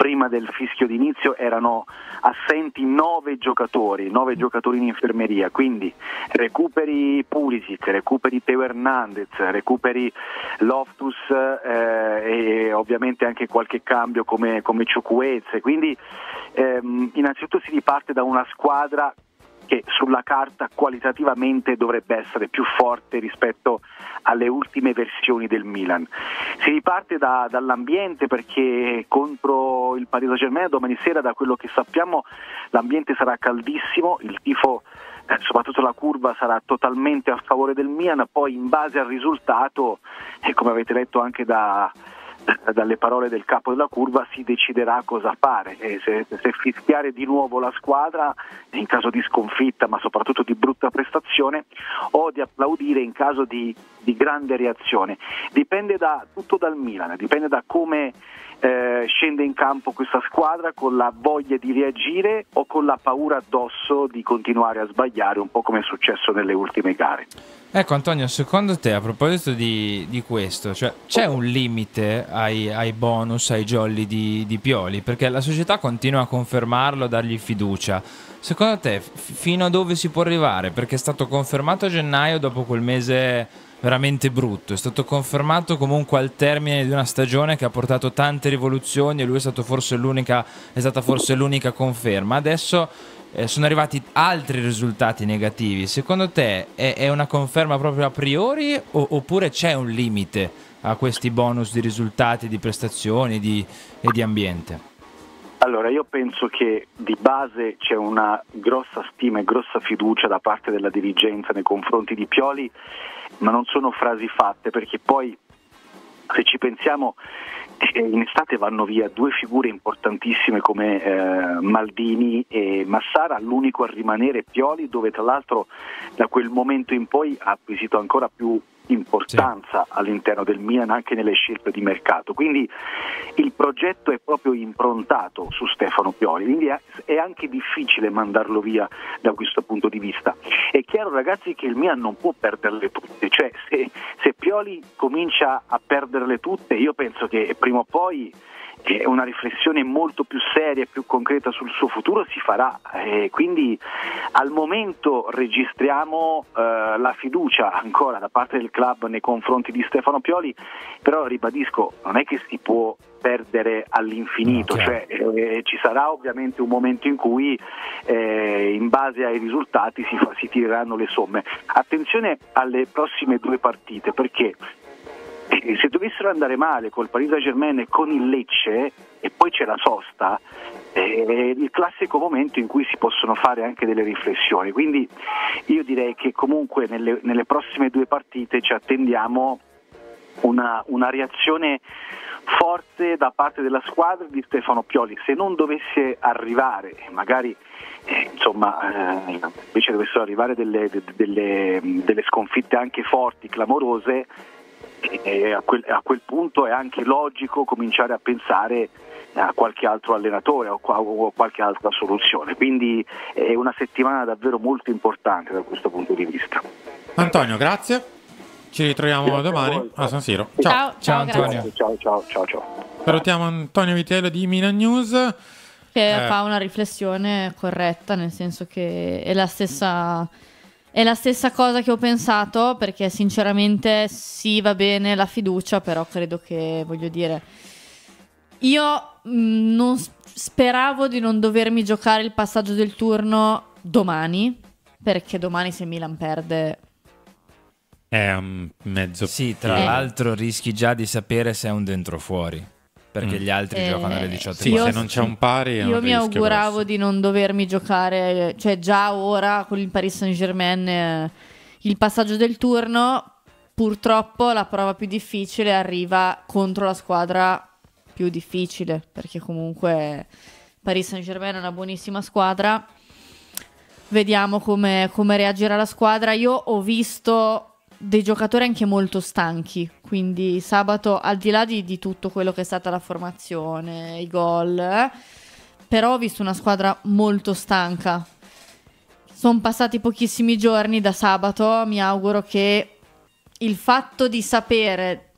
prima del fischio d'inizio erano assenti nove giocatori, nove giocatori in infermeria, quindi recuperi Pulisic, recuperi Teo Hernandez, recuperi Loftus eh, e ovviamente anche qualche cambio come, come Ciucuezze, quindi ehm, innanzitutto si riparte da una squadra che sulla carta qualitativamente dovrebbe essere più forte rispetto alle ultime versioni del Milan. Si riparte da- dall'ambiente perché contro il Paris Saint-Germain domani sera da quello che sappiamo l'ambiente sarà caldissimo, il tifo eh, soprattutto la curva sarà totalmente a favore del Milan, poi in base al risultato e come avete letto anche da, dalle parole del capo della curva si deciderà cosa fare, se, se fischiare di nuovo la squadra in caso di sconfitta ma soprattutto di brutta prestazione o di applaudire in caso di, di grande reazione. Dipende da, tutto dal Milan, dipende da come eh, scende in campo questa squadra con la voglia di reagire o con la paura addosso di continuare a sbagliare un po' come è successo nelle ultime gare. Ecco Antonio, secondo te a proposito di, di questo, cioè, c'è un limite ai, ai bonus, ai jolly di, di Pioli? Perché la società continua a confermarlo, a dargli fiducia. Secondo te f- fino a dove si può arrivare? Perché è stato confermato a gennaio dopo quel mese veramente brutto, è stato confermato comunque al termine di una stagione che ha portato tante rivoluzioni e lui è, stato forse l'unica, è stata forse l'unica conferma. Adesso eh, sono arrivati altri risultati negativi. Secondo te è, è una conferma proprio a priori o- oppure c'è un limite a questi bonus di risultati, di prestazioni di- e di ambiente? Allora, io penso che di base c'è una grossa stima e grossa fiducia da parte della dirigenza nei confronti di Pioli, ma non sono frasi fatte perché poi Se ci pensiamo, eh, in estate vanno via due figure importantissime come eh, Maldini e Massara, l'unico a rimanere Pioli, dove tra l'altro da quel momento in poi ha acquisito ancora più importanza sì. all'interno del Milan anche nelle scelte di mercato. Quindi il progetto è proprio improntato su Stefano Pioli, quindi è anche difficile mandarlo via da questo punto di vista. È chiaro ragazzi che il Milan non può perderle tutte, cioè se, se Pioli comincia a perderle tutte io penso che prima o poi che una riflessione molto più seria e più concreta sul suo futuro si farà. E quindi al momento registriamo eh, la fiducia ancora da parte del club nei confronti di Stefano Pioli, però ribadisco, non è che si può perdere all'infinito, no, cioè, eh, ci sarà ovviamente un momento in cui eh, in base ai risultati si, fa, si tireranno le somme. Attenzione alle prossime due partite perché se dovessero andare male col Paris Saint Germain e con il Lecce e poi c'è la sosta, è il classico momento in cui si possono fare anche delle riflessioni. Quindi io direi che comunque nelle, nelle prossime due partite ci attendiamo una, una reazione forte da parte della squadra di Stefano Pioli. Se non dovesse arrivare, magari eh, insomma, eh, invece dovessero arrivare delle, delle, delle, sconfitte anche forti, clamorose, e a quel, a quel punto è anche logico cominciare a pensare a qualche altro allenatore o a qualche altra soluzione. Quindi è una settimana davvero molto importante da questo punto di vista. Antonio, grazie. Ci ritroviamo grazie domani a, a San Siro. Ciao, ciao, ciao Antonio. Ciao, ciao, ciao, ciao. Salutiamo Antonio Vitello di Milan News. Che eh. fa una riflessione corretta, nel senso che è la stessa è la stessa cosa che ho pensato perché sinceramente sì va bene la fiducia, però credo che voglio dire io mh, mm, non speravo di non dovermi giocare il passaggio del turno domani perché domani se Milan perde è un mezzo Sì, tra eh. l'altro rischi già di sapere se è un dentro fuori perché mm. gli altri eh, giocano alle 18 sì, se non c'è un pari io mi auguravo grosso. di non dovermi giocare cioè già ora con il Paris Saint Germain eh, il passaggio del turno purtroppo la prova più difficile arriva contro la squadra più difficile perché comunque Paris Saint Germain è una buonissima squadra vediamo come, come reagirà la squadra io ho visto dei giocatori anche molto stanchi, quindi sabato al di là di, di tutto quello che è stata la formazione, i gol, eh, però ho visto una squadra molto stanca. Sono passati pochissimi giorni da sabato, mi auguro che il fatto di sapere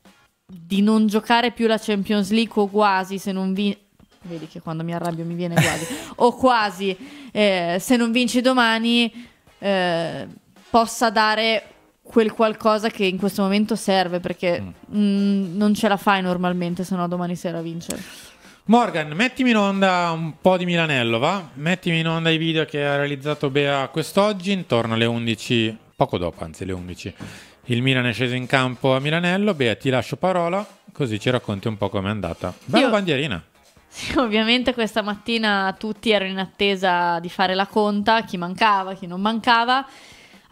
di non giocare più la Champions League o quasi se non vi vedi che quando mi arrabbio mi viene quasi o quasi eh, se non vinci domani eh, possa dare quel qualcosa che in questo momento serve perché mm. mh, non ce la fai normalmente se no domani sera a vincere. Morgan, mettimi in onda un po' di Milanello, va? Mettimi in onda i video che ha realizzato Bea quest'oggi, intorno alle 11, poco dopo, anzi alle 11. Il Milan è sceso in campo a Milanello. Bea, ti lascio parola, così ci racconti un po' com'è andata. Bella Io... bandierina. Sì, ovviamente questa mattina tutti erano in attesa di fare la conta, chi mancava, chi non mancava.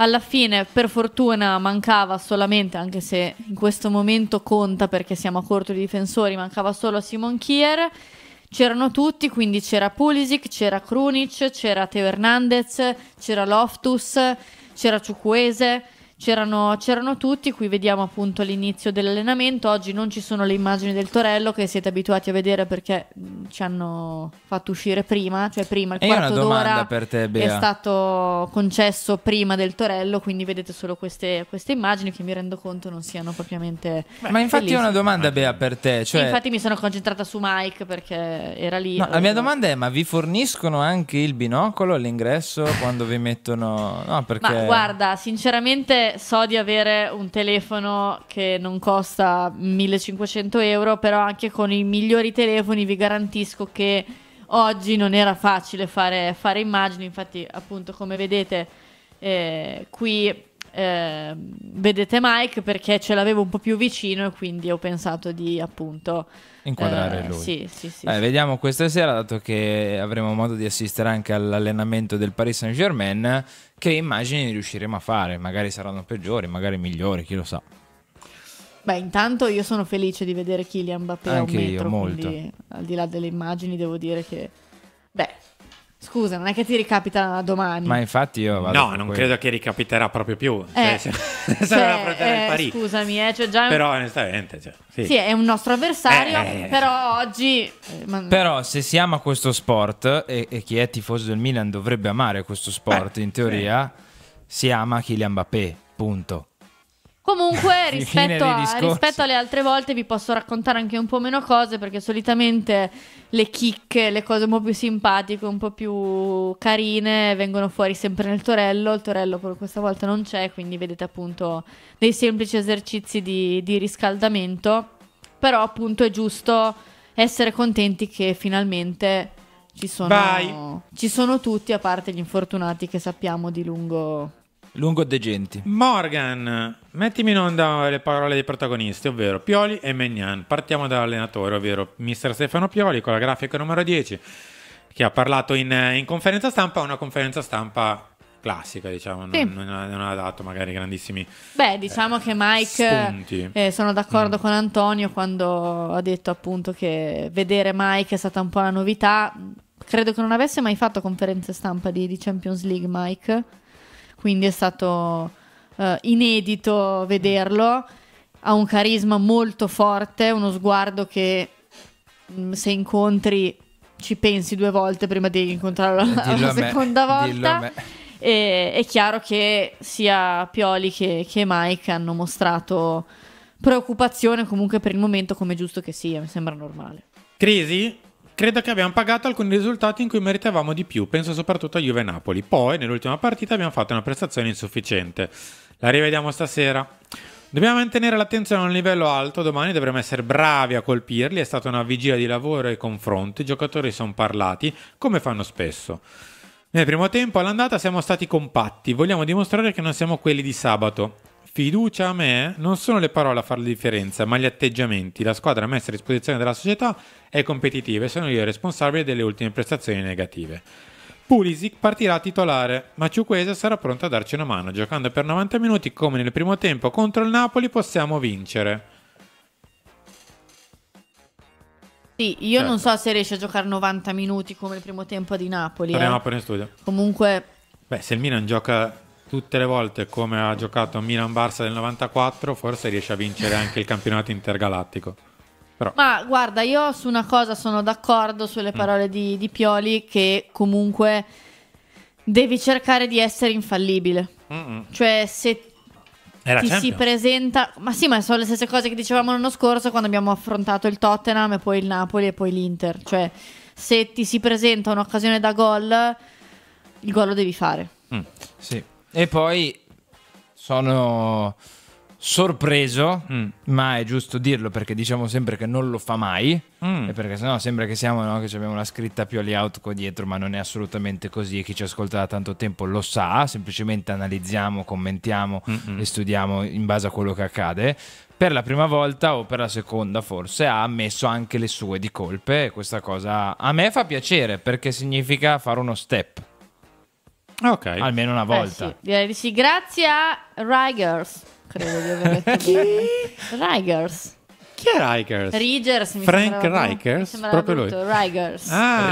Alla fine, per fortuna, mancava solamente, anche se in questo momento conta perché siamo a corto di difensori, mancava solo Simon Kier. C'erano tutti, quindi c'era Pulisic, c'era Krunic, c'era Teo Hernandez, c'era Loftus, c'era Ciucuese C'erano, c'erano, tutti, qui vediamo appunto l'inizio dell'allenamento, oggi non ci sono le immagini del Torello che siete abituati a vedere perché ci hanno fatto uscire prima, cioè prima il e quarto d'ora te, è stato concesso prima del Torello, quindi vedete solo queste, queste immagini che mi rendo conto non siano propriamente... Beh, ma infatti ho una domanda Bea per te, cioè... infatti mi sono concentrata su Mike perché era lì. No, la mia domanda è ma vi forniscono anche il binocolo all'ingresso quando vi mettono... No, perché... Ma guarda, sinceramente so di avere un telefono che non costa 1500 euro, però anche con i migliori telefoni vi garantisco che oggi non era facile fare, fare immagini, infatti appunto come vedete eh, qui eh, vedete Mike perché ce l'avevo un po' più vicino e quindi ho pensato di appunto inquadrare eh, lui. Sì, sì, sì, eh, sì, Vediamo questa sera, dato che avremo modo di assistere anche all'allenamento del Paris Saint Germain, che immagini riusciremo a fare. Magari saranno peggiori, magari migliori, chi lo sa. Beh, intanto io sono felice di vedere Kylian Mbappé a un Anche io, metro, molto. quindi al di là delle immagini devo dire che... Beh, scusa, non è che ti ricapita domani. Ma infatti io vado No, non quello. credo che ricapiterà proprio più. Eh, Cioè, se, cioè, se eh, Parì. Scusami, eh, cioè già... Però onestamente, cioè, sì. Sì, è un nostro avversario, Eh, eh, però oggi... eh, ma- Però se si ama questo sport e, e chi è tifoso del Milan dovrebbe amare questo sport, Eh, in teoria si ama Kylian Mbappé, punto. Comunque, rispetto, a- rispetto alle altre volte, vi posso raccontare anche un po' meno cose perché solitamente le chicche, le cose un po' più simpatiche, un po' più carine, vengono fuori sempre nel torello. Il torello questa volta non c'è, quindi vedete appunto dei semplici esercizi di, di riscaldamento. Però, appunto, è giusto essere contenti che finalmente ci sono, ci sono tutti, a parte gli infortunati che sappiamo di lungo. Lungo degenti. Morgan, mettimi in onda le parole dei protagonisti, ovvero Pioli e Megnan. Partiamo dall'allenatore, ovvero mister Stefano Pioli con la grafica numero 10, che ha parlato in, in conferenza stampa, una conferenza stampa classica, diciamo, non, Sì. non ha, non ha dato magari grandissimi Beh, diciamo che Mike. Eh, sono d'accordo con Antonio quando ha detto appunto che vedere Mike è stata un po' la novità. Credo che non avesse mai fatto conferenze stampa di, di Champions League Mike, quindi è stato eh, inedito vederlo. Ha un carisma molto forte, uno sguardo che mm, se incontri ci pensi due volte prima di incontrarlo la, Dillo la me, seconda volta. E è chiaro che sia Pioli che, che Mike hanno mostrato preoccupazione comunque per il momento, come è giusto che sia, mi sembra normale. Crisi? Credo che abbiamo pagato alcuni risultati in cui meritavamo di più, penso soprattutto a Juve Napoli. Poi, nell'ultima partita, abbiamo fatto una prestazione insufficiente. La rivediamo stasera. Dobbiamo mantenere l'attenzione a un livello alto, domani dovremo essere bravi a colpirli, è stata una vigilia di lavoro e confronti, i giocatori sono parlati, come fanno spesso. Nel primo tempo all'andata siamo stati compatti, vogliamo dimostrare che non siamo quelli di sabato. Fiducia a me non sono le parole a fare la differenza, ma gli atteggiamenti. La squadra messa a disposizione della società è competitiva e sono io il responsabile delle ultime prestazioni negative. Pulisic partirà titolare, ma Ciuquese sarà pronto a darci una mano. Giocando per 90 minuti come nel primo tempo contro il Napoli possiamo vincere. Sì, io Certo. non so se riesce a giocare 90 minuti come il primo tempo di Napoli. Torniamo eh. a Napoli in studio. Comunque, Beh, se il Milan gioca tutte le volte come ha giocato Milan-Barça del 94, forse riesce a vincere anche il campionato intergalattico. Però ma guarda, io su una cosa sono d'accordo Mm. sulle parole di, di Pioli che comunque devi cercare di essere infallibile. Mm-mm. Cioè, se Era ti si Champions. presenta. Ma sì, ma sono le stesse cose che dicevamo l'anno scorso quando abbiamo affrontato il Tottenham e poi il Napoli e poi l'Inter. Cioè, se ti si presenta un'occasione da gol, il gol lo devi fare. Mm. Sì. E poi sono sorpreso, Mm. ma è giusto dirlo perché diciamo sempre che non lo fa mai. Mm. E perché sennò sembra che siamo no, che abbiamo la scritta Pioli out qua dietro, ma non è assolutamente così. Chi ci ascolta da tanto tempo lo sa. Semplicemente analizziamo, commentiamo Mm-mm. e studiamo in base a quello che accade. Per la prima volta o per la seconda, forse, ha ammesso anche le sue di colpe. E questa cosa a me fa piacere perché significa fare uno step, Ok. almeno una Eh volta. sì, direi di sì. Grazie a Rigers. Credo di aver detto bene. Rigers. Chi è Rikers? Rigers. mi Frank sembrava Proprio lui. Rigers. Ah,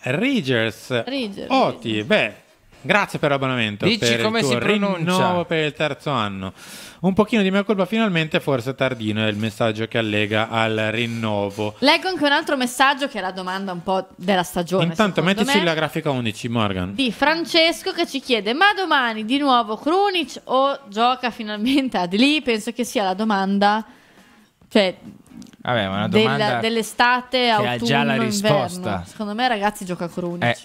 Richard. Rigers. Rigers. Oti, beh, grazie per l'abbonamento. Dici per come il tuo si pronuncia. rinnovo per il terzo anno. Un pochino di mia colpa finalmente, forse tardino, è il messaggio che allega al rinnovo. Leggo anche un altro messaggio che è la domanda un po' della stagione. Intanto mettici me, la grafica 11, Morgan. Di Francesco che ci chiede: Ma domani di nuovo Krunic o gioca finalmente Adli? Penso che sia la domanda. Cioè, Vabbè, ma una della- domanda dell'estate, che autunno, ha già la risposta. inverno. Secondo me, ragazzi, gioca Krunic. Eh,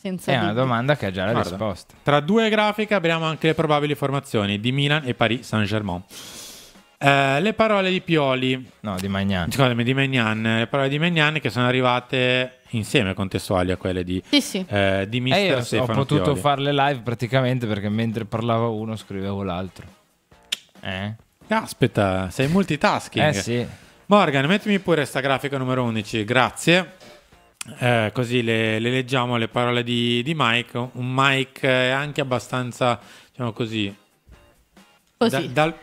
senza è una domanda che ha già la Guarda, risposta. Tra due grafiche abbiamo anche le probabili formazioni di Milan e Paris Saint-Germain. Eh, le parole di Pioli, No, di Magnan. scusami, di Megnan, le parole di Megnan che sono arrivate insieme contestuali a quelle di, Sì, sì. eh, di E Mister io ho Stefano potuto Pioli. farle live praticamente perché mentre parlava uno scrivevo l'altro. Eh? Aspetta, sei multitasking. Eh sì. Morgan, mettimi pure sta grafica numero 11, grazie. Eh, così le, le leggiamo le parole di, di Mike. Un Mike anche abbastanza, diciamo così, Così. da- dal,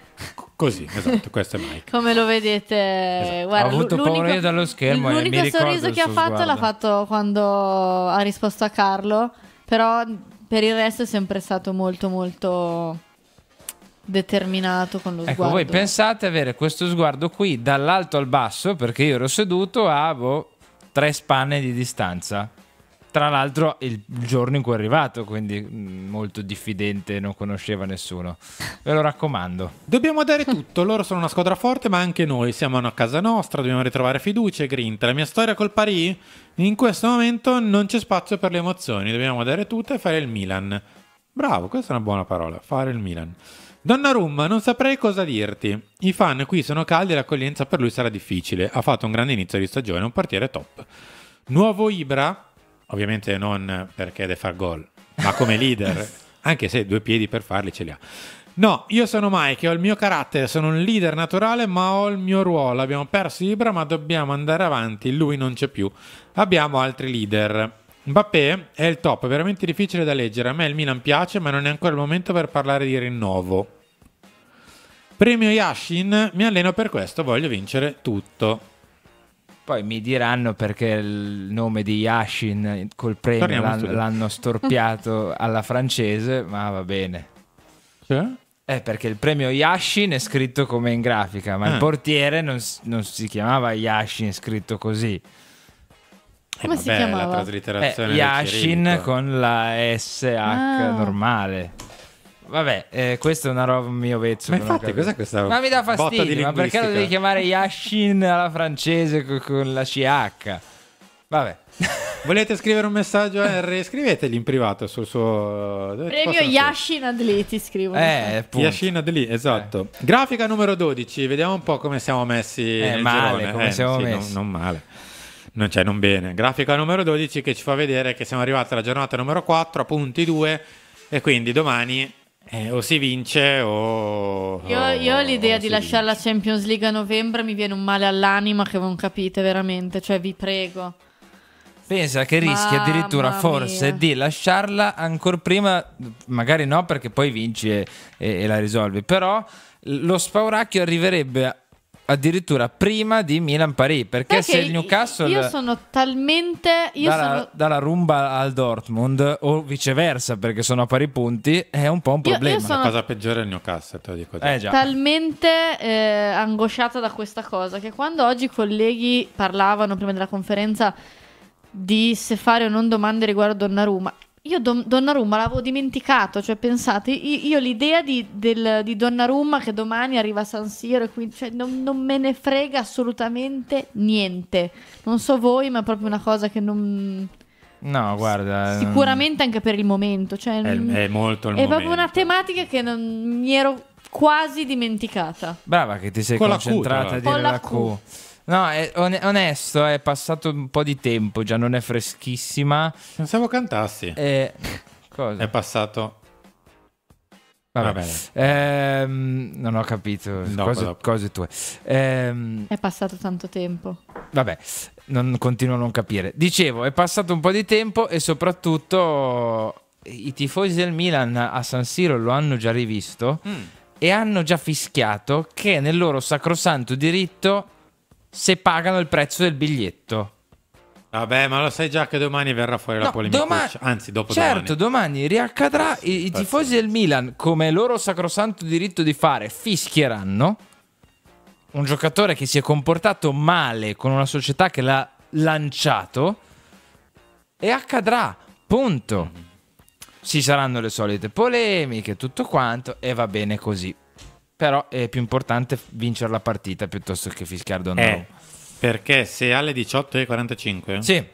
Così, esatto, questo è Mike. Come lo vedete, Esatto. guarda, Ho avuto l'unico- paura io dallo schermo e mi L'unico sorriso che ha fatto sguardo. l'ha fatto quando ha risposto a Carlo, però per il resto è sempre stato molto molto determinato con lo Ecco, sguardo. voi pensate avere questo sguardo qui dall'alto al basso, perché io ero seduto a boh, tre spanne di distanza. Tra l'altro il giorno in cui è arrivato, quindi mm, molto diffidente, non conosceva nessuno. Ve lo raccomando. Dobbiamo dare tutto, loro sono una squadra forte, ma anche noi siamo a casa nostra, dobbiamo ritrovare fiducia e grinta. La mia storia col Paris, in questo momento non c'è spazio per le emozioni, dobbiamo dare tutto e fare il Milan. Bravo, questa è una buona parola, fare il Milan. Donnarumma, non saprei cosa dirti. I fan qui sono caldi e l'accoglienza per lui sarà difficile. Ha fatto un grande inizio di stagione, un portiere top. Nuovo Ibra, ovviamente non perché deve far gol, ma come leader, anche se due piedi per farli ce li ha. No, io sono Mike, ho il mio carattere, sono un leader naturale, ma ho il mio ruolo. Abbiamo perso Ibra, ma dobbiamo andare avanti, lui non c'è più. Abbiamo altri leader. Mbappé è il top, è veramente difficile da leggere. A me il Milan piace, ma non è ancora il momento per parlare di rinnovo. Premio Yashin, mi alleno per questo, voglio vincere tutto. Poi mi diranno perché il nome di Yashin col premio Torniamo in l'han- studio. l'hanno storpiato alla francese, ma va bene. Cioè? Eh, perché il premio Yashin è scritto come in grafica, ma Ah. il portiere non, s- non si chiamava Yashin scritto così. Come si vabbè, chiamava? La Eh, traslitterazione Yashin con la SH Ah. normale. Vabbè, eh, questo è una roba mio vezzo. Ma infatti, cos'è questa Ma mi dà botta di fastidio, ma perché lo devi chiamare Yashin alla francese co- con, la CH? Vabbè. Volete scrivere un messaggio a Henry? Scrivetegli in privato sul suo... ti Premio Yashin Atleti scrivono. Eh, scrivere? appunto. Yashin Adli, esatto. Grafica numero 12, vediamo un po' come siamo messi Eh, nel male, girone. come siamo sì, messi. Non, non male. Non, cioè, non bene. Grafica numero 12 che ci fa vedere che siamo arrivati alla giornata numero 4, a punti 2, e quindi domani eh, o si vince o... Io, io ho l'idea di lasciare la. Champions League a novembre, mi viene un male all'anima che non capite veramente, cioè vi prego. Pensa che rischi Mamma addirittura forse mia. di lasciarla ancora prima, magari no perché poi vinci e, e- e la risolvi, però lo spauracchio arriverebbe addirittura prima di Milan-Paris, perché Sai se il Newcastle Io sono talmente... Io dà, la, sono... dà la rumba al Dortmund o viceversa perché sono a pari punti, è un po' un Io- io problema. sono- La cosa peggiore è il Newcastle, te lo dico. già. Eh già. talmente eh, angosciata da questa cosa che quando oggi i colleghi parlavano prima della conferenza di se fare o non domande riguardo Donnarumma, io Don- Donnarumma l'avevo dimenticato, cioè pensate, io, io l'idea di, del- di Donnarumma che domani arriva a San Siro e quindi cioè, non, non me ne frega assolutamente niente. Non so voi, ma è proprio una cosa che non... No, guarda. Sicuramente anche per il momento. Cioè, È, non- è molto il è proprio momento. una tematica che non mi ero quasi dimenticata. Brava che ti sei Con la Q, concentrata a dire la Con la Q. No, è on- onesto, è passato un po' di tempo, già non è freschissima. Pensavo cantassi. E... Cosa? È passato... Vabbè. Vabbè. Ehm, non ho capito. Dopo, cose, dopo. cose tue. Ehm, È passato tanto tempo. vabbè, non, continuo a non capire. Dicevo, è passato un po' di tempo e soprattutto i tifosi del Milan a San Siro lo hanno già rivisto Mm. e hanno già fischiato che nel loro sacrosanto diritto se pagano il prezzo del biglietto. Vabbè, ma lo sai già che domani verrà fuori la No, polemica. doma- Anzi, dopo certo, domani riaccadrà. I, i tifosi del Milan, come loro sacrosanto diritto di fare, fischieranno un giocatore che si è comportato male con una società che l'ha lanciato e accadrà. Punto. Ci saranno le solite polemiche, tutto quanto, e va bene così. Però è più importante vincere la partita piuttosto che fischiare Donnarumma. Eh, perché se alle 18.45 Sì,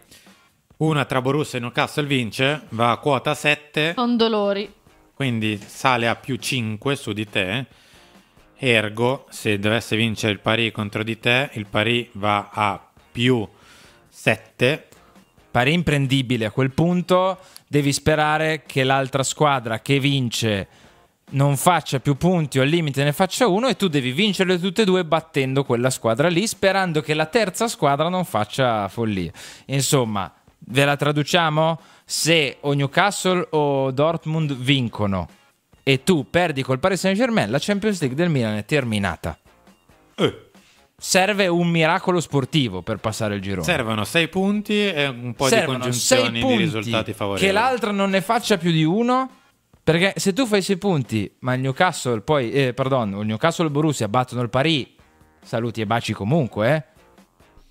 una tra Borussia e Newcastle vince, va a quota 7, Sono dolori. quindi sale a più 5 su di te. Ergo, se dovesse vincere il Paris contro di te, il Paris va a più 7. pari imprendibile a quel punto devi sperare che l'altra squadra che vince non faccia più punti o al limite ne faccia uno e tu devi vincerle tutte e due battendo quella squadra lì sperando che la terza squadra non faccia follia insomma ve la traduciamo se o Newcastle o Dortmund vincono e tu perdi col Paris Saint Germain, la Champions League del Milan è terminata. Eh, Serve un miracolo sportivo per passare il girone. servono 6 punti e un po' Servono di congiunzioni di risultati favorevoli. Che l'altra non ne faccia più di uno. Perché se tu fai 6 punti, ma il Newcastle poi, eh, pardon, il Newcastle e il Borussia battono il Paris, saluti e baci comunque, eh.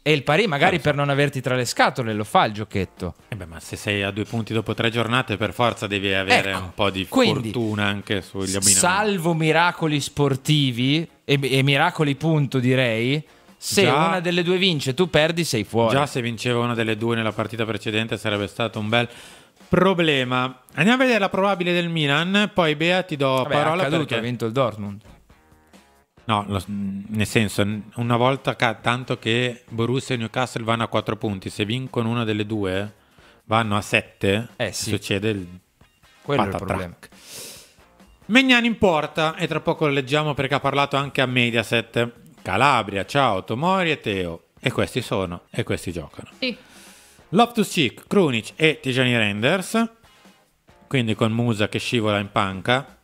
E il Paris magari Certo. per non averti tra le scatole lo fa il giochetto. Eh beh, ma se sei a due punti dopo tre giornate, per forza devi avere Ecco, un po' di quindi, fortuna anche sugli abbinamenti. Salvo miracoli sportivi e, e miracoli punto direi, se Già- una delle due vince tu perdi sei fuori. Già se vinceva una delle due nella partita precedente sarebbe stato un bel problema. Andiamo a vedere la probabile del Milan, poi Bea ti do Vabbè, parola accaduto, perché... ha vinto il Dortmund. No, lo- nel senso, una volta ca- tanto che Borussia e Newcastle vanno a 4 punti, se vincono una delle due vanno a 7, Eh sì. succede il Quello è il problema. Megnani in porta e tra poco lo leggiamo perché ha parlato anche a Mediaset. Calabria, ciao, Tomori e Teo. E questi sono, e questi giocano. Sì. Loftus Cheek, Krunic e Tijani Renders. Quindi con Musa che scivola in panca.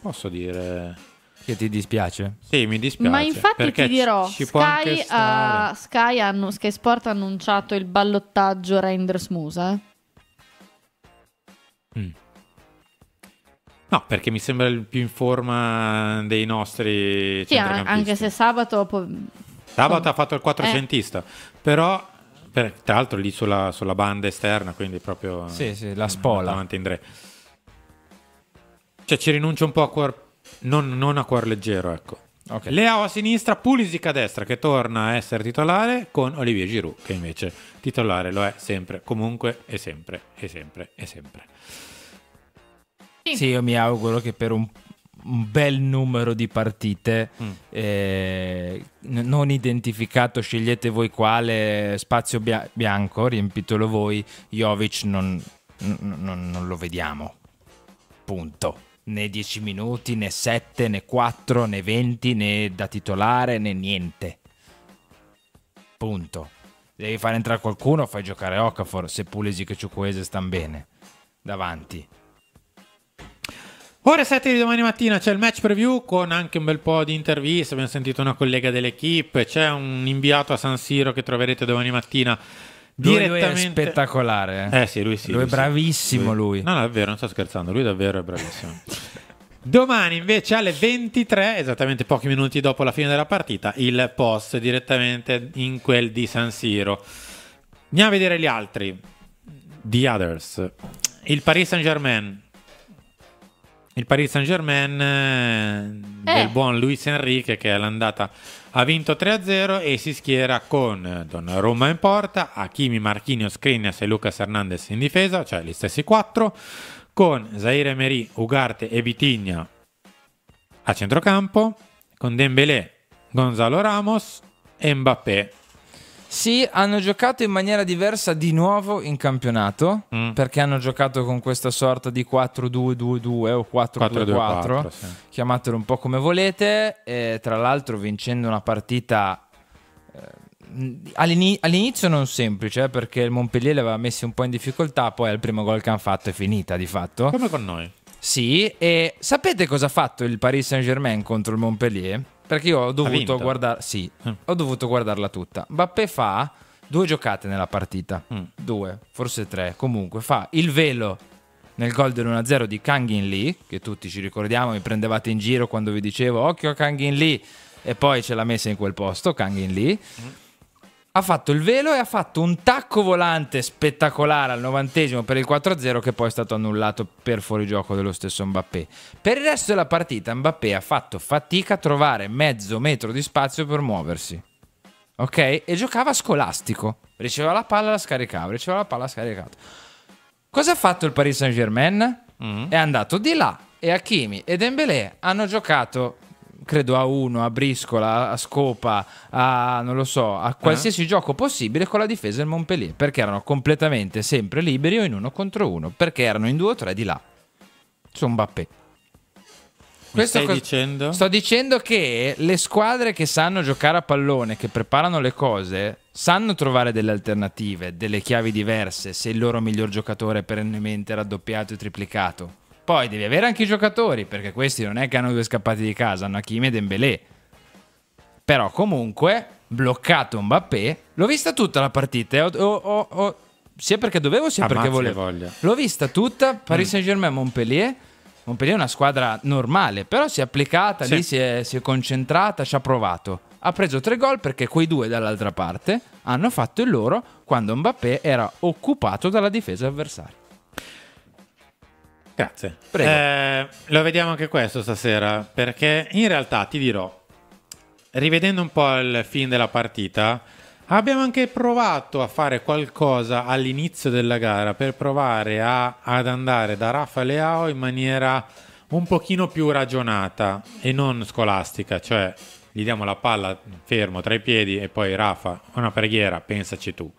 Posso dire... Che ti dispiace? Sì, mi dispiace. Ma infatti ti dirò, ci può anche Sky, ha- Sky, hanno- Sky Sport ha annunciato il ballottaggio Reinders Musa. eh. No, perché mi sembra il più in forma dei nostri Sì, anche se sabato... po- Sabato ha fatto il Eh. quattrocentista, però per- tra l'altro lì sulla, sulla banda esterna, quindi proprio Sì, sì, la spola. davanti in tre. Cioè ci rinuncia un po' a cuor non, non a cuor leggero, ecco. Ok. Leao a sinistra, Pulisic a destra che torna a essere titolare con Olivier Giroud che invece titolare lo è sempre, comunque e sempre e sempre e sempre. Sì, io mi auguro che per un, un bel numero di partite Mm. eh, non identificato, scegliete voi quale spazio bia- bianco, riempitelo voi, Jovic non, non- non lo vediamo. Punto. Né 10 minuti, né 7, né 4, né 20, né da titolare, né niente. Punto. Devi fare entrare qualcuno, fai giocare Okafor, se Pulisic e Ciukwese stanno bene. Davanti. Ore 7 di domani mattina c'è il match preview con anche un bel po' di interviste. Abbiamo sentito una collega dell'equipe. C'è un inviato a San Siro che troverete domani mattina Lui, lui è direttamente. spettacolare. Eh sì, lui sì. Lui è sì. bravissimo, lui. No, no, è vero, non sto scherzando. Lui davvero è bravissimo. Domani invece alle 23, esattamente pochi minuti dopo la fine della partita, il post direttamente in quel di San Siro. Andiamo a vedere gli altri. The others. Il Paris Saint Germain. Il Paris Saint Germain del Eh. buon Luis Enrique che all'andata ha vinto 3-0 e si schiera con Donnarumma in porta, Hakimi, Marquinhos, Skriniar e Lucas Hernandez in difesa, cioè gli stessi quattro, con Zaire Emery, Ugarte e Vitigna a centrocampo, con Dembélé, Gonzalo Ramos e Mbappé. Sì, hanno giocato in maniera diversa di nuovo in campionato, Mm. perché hanno giocato con questa sorta di 4-2-2-2 o 4-2-4, 4-2-4, sì. chiamatelo un po' come volete, e tra l'altro vincendo una partita eh, all'ini- all'inizio non semplice, eh, perché il Montpellier li aveva messi un po' in difficoltà, poi al primo gol che hanno fatto è finita di fatto. Come con noi. Sì, e sapete cosa ha fatto il Paris Saint-Germain contro il Montpellier? Perché io ho dovuto vinto? guardare, sì, Mm. ho dovuto guardarla tutta. Mbappé fa due giocate nella partita, Mm. due, forse tre, comunque fa il velo nel gol dell'1-0 di Kangin Lee, che tutti ci ricordiamo, mi prendevate in giro quando vi dicevo occhio a Kangin Lee e poi ce l'ha messa in quel posto, Kangin Lee. Ha fatto il velo e ha fatto un tacco volante spettacolare al novantesimo per il 4-0 che poi è stato annullato per fuorigioco dello stesso Mbappé. Per il resto della partita Mbappé ha fatto fatica a trovare mezzo metro di spazio per muoversi. Ok? E giocava scolastico. Riceveva la palla, la scaricava, riceveva la palla, la scaricava. Cosa ha fatto il Paris Saint-Germain? Mm. È andato di là e Hakimi e Dembélé hanno giocato credo a uno, a briscola, a scopa, a non lo so, a qualsiasi gioco possibile con la difesa del Montpellier, perché erano completamente sempre liberi o in uno contro uno, perché erano in due o tre di là. Su Mbappé. Mi stai dicendo? Sto dicendo che le squadre che sanno giocare a pallone, che preparano le cose, sanno trovare delle alternative, delle chiavi diverse, se il loro miglior giocatore è perennemente raddoppiato e triplicato. Poi devi avere anche i giocatori, perché questi non è che hanno due scappati di casa, hanno Hakimi e Dembélé. Però comunque, bloccato Mbappé, l'ho vista tutta la partita, ho- ho- ho- sia perché dovevo sia perché Ammazza le volevo. L'ho vista tutta, Mm. Paris Saint-Germain Montpellier. Montpellier è una squadra normale, però si è applicata Sì. lì, si è, si è concentrata, ci ha provato. Ha preso tre gol perché quei due dall'altra parte hanno fatto il loro quando Mbappé era occupato dalla difesa avversaria. Grazie. Eh, lo vediamo anche questo stasera, perché in realtà ti dirò, rivedendo un po' il film della partita, abbiamo anche provato a fare qualcosa all'inizio della gara per provare a- ad andare da Rafa Leao in maniera un pochino più ragionata e non scolastica, cioè gli diamo la palla fermo tra i piedi e poi Rafa, una preghiera, pensaci tu.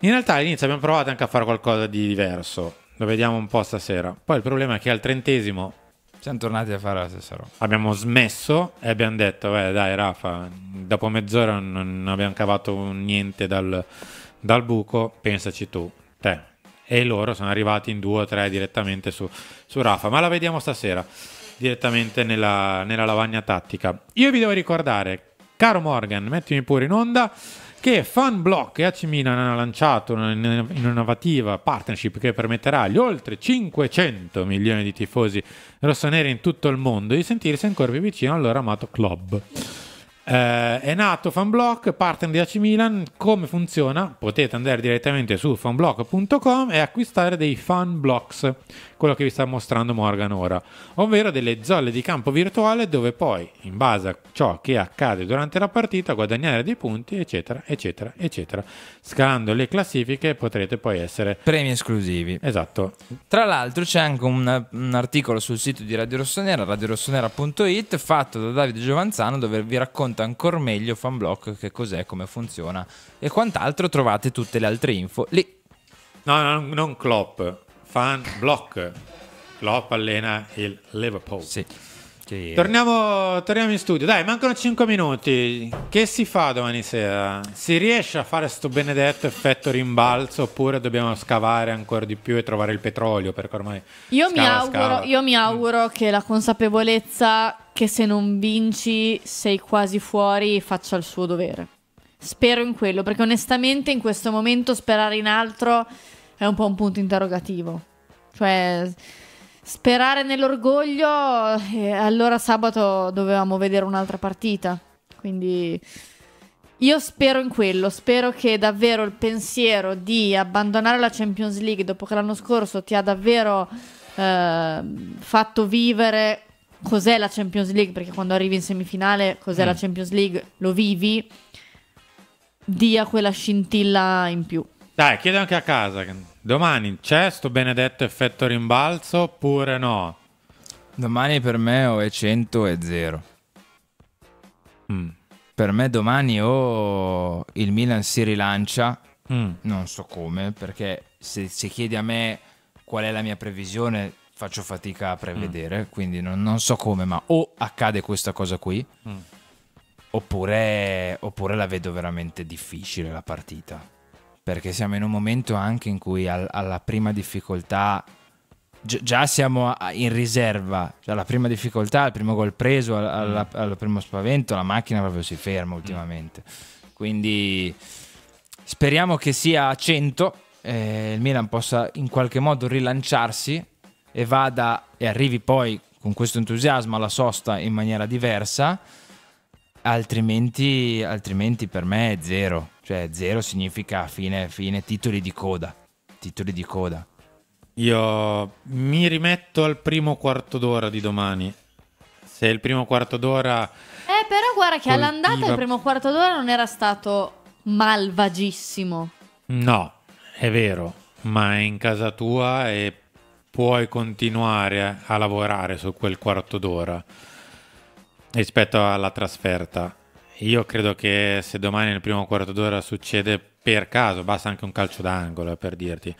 In realtà all'inizio abbiamo provato anche a fare qualcosa di diverso, lo vediamo un po' stasera. Poi il problema è che al trentesimo Siamo tornati a fare la stessa roba. abbiamo smesso e abbiamo detto, beh dai Rafa, dopo mezz'ora non abbiamo cavato niente dal, dal buco, pensaci tu, te. E loro sono arrivati in due o tre direttamente su, su Rafa, ma la vediamo stasera direttamente nella, nella lavagna tattica. Io vi devo ricordare, caro Morgan, mettimi pure in onda, che FunBlock e AC Milan hanno lanciato una innovativa partnership che permetterà agli oltre 500 milioni di tifosi rossoneri in tutto il mondo di sentirsi ancora più vicino al loro amato club. Eh, è nato FunBlock, partner di AC Milan. Come funziona? Potete andare direttamente su funblock.com e acquistare dei Fun Blocks, quello che vi sta mostrando Morgan ora, ovvero delle zolle di campo virtuale dove poi, in base a ciò che accade durante la partita, guadagnare dei punti, eccetera, eccetera, eccetera. Scalando le classifiche potrete poi essere... Premi esclusivi. Esatto, Tra l'altro c'è anche un, un articolo sul sito di Radio Rossonera, radiorossonera.it, fatto da Davide Giovanzano dove vi racconta ancora meglio FanBlock, che cos'è, come funziona e quant'altro. Trovate tutte le altre info lì. No, no, non Klopp, fan block. Klopp allena il Liverpool. Sì. Che- Torniamo, torniamo in studio. Dai, mancano 5 minuti. Che si fa domani sera? Si riesce a fare sto benedetto effetto rimbalzo oppure dobbiamo scavare ancora di più e trovare il petrolio perché ormai Io mi, scava, auguro, scava. io mi auguro che la consapevolezza che se non vinci sei quasi fuori faccia il suo dovere. Spero in quello, perché onestamente in questo momento sperare in altro è un po' un punto interrogativo. Cioè, sperare nell'orgoglio, eh, allora sabato dovevamo vedere un'altra partita. Quindi io spero in quello, spero che davvero il pensiero di abbandonare la Champions League dopo che l'anno scorso ti ha davvero eh, fatto vivere cos'è la Champions League, perché quando arrivi in semifinale cos'è la Champions League, lo vivi, dia quella scintilla in più. Dai, chiedo anche a casa. Domani c'è sto benedetto effetto rimbalzo oppure no? Domani per me o è 100 o è 0. Mm. Per me domani o il Milan si rilancia, Mm. non so come, perché se, se chiedi a me qual è la mia previsione faccio fatica a prevedere, quindi non, non so come, ma o accade questa cosa qui, Mm. oppure, oppure la vedo veramente difficile la partita. Perché siamo in un momento anche in cui al- alla prima difficoltà gi- già siamo in riserva, cioè alla prima difficoltà, al primo gol preso, al, alla- al primo spavento, la macchina proprio si ferma ultimamente. Quindi speriamo che sia a 100, eh, il Milan possa in qualche modo rilanciarsi e vada e arrivi poi con questo entusiasmo alla sosta in maniera diversa. Altrimenti, altrimenti per me è zero. Cioè, zero significa fine, fine titoli di coda. Titoli di coda. Io mi rimetto al primo quarto d'ora di domani. Se il primo quarto d'ora Eh, però guarda che Coltiva- all'andata il primo quarto d'ora non era stato malvagissimo. No, è vero, ma è in casa tua e puoi continuare a lavorare su quel quarto d'ora rispetto alla trasferta. Io credo che se domani nel primo quarto d'ora succede per caso, basta anche un calcio d'angolo eh, per dirti,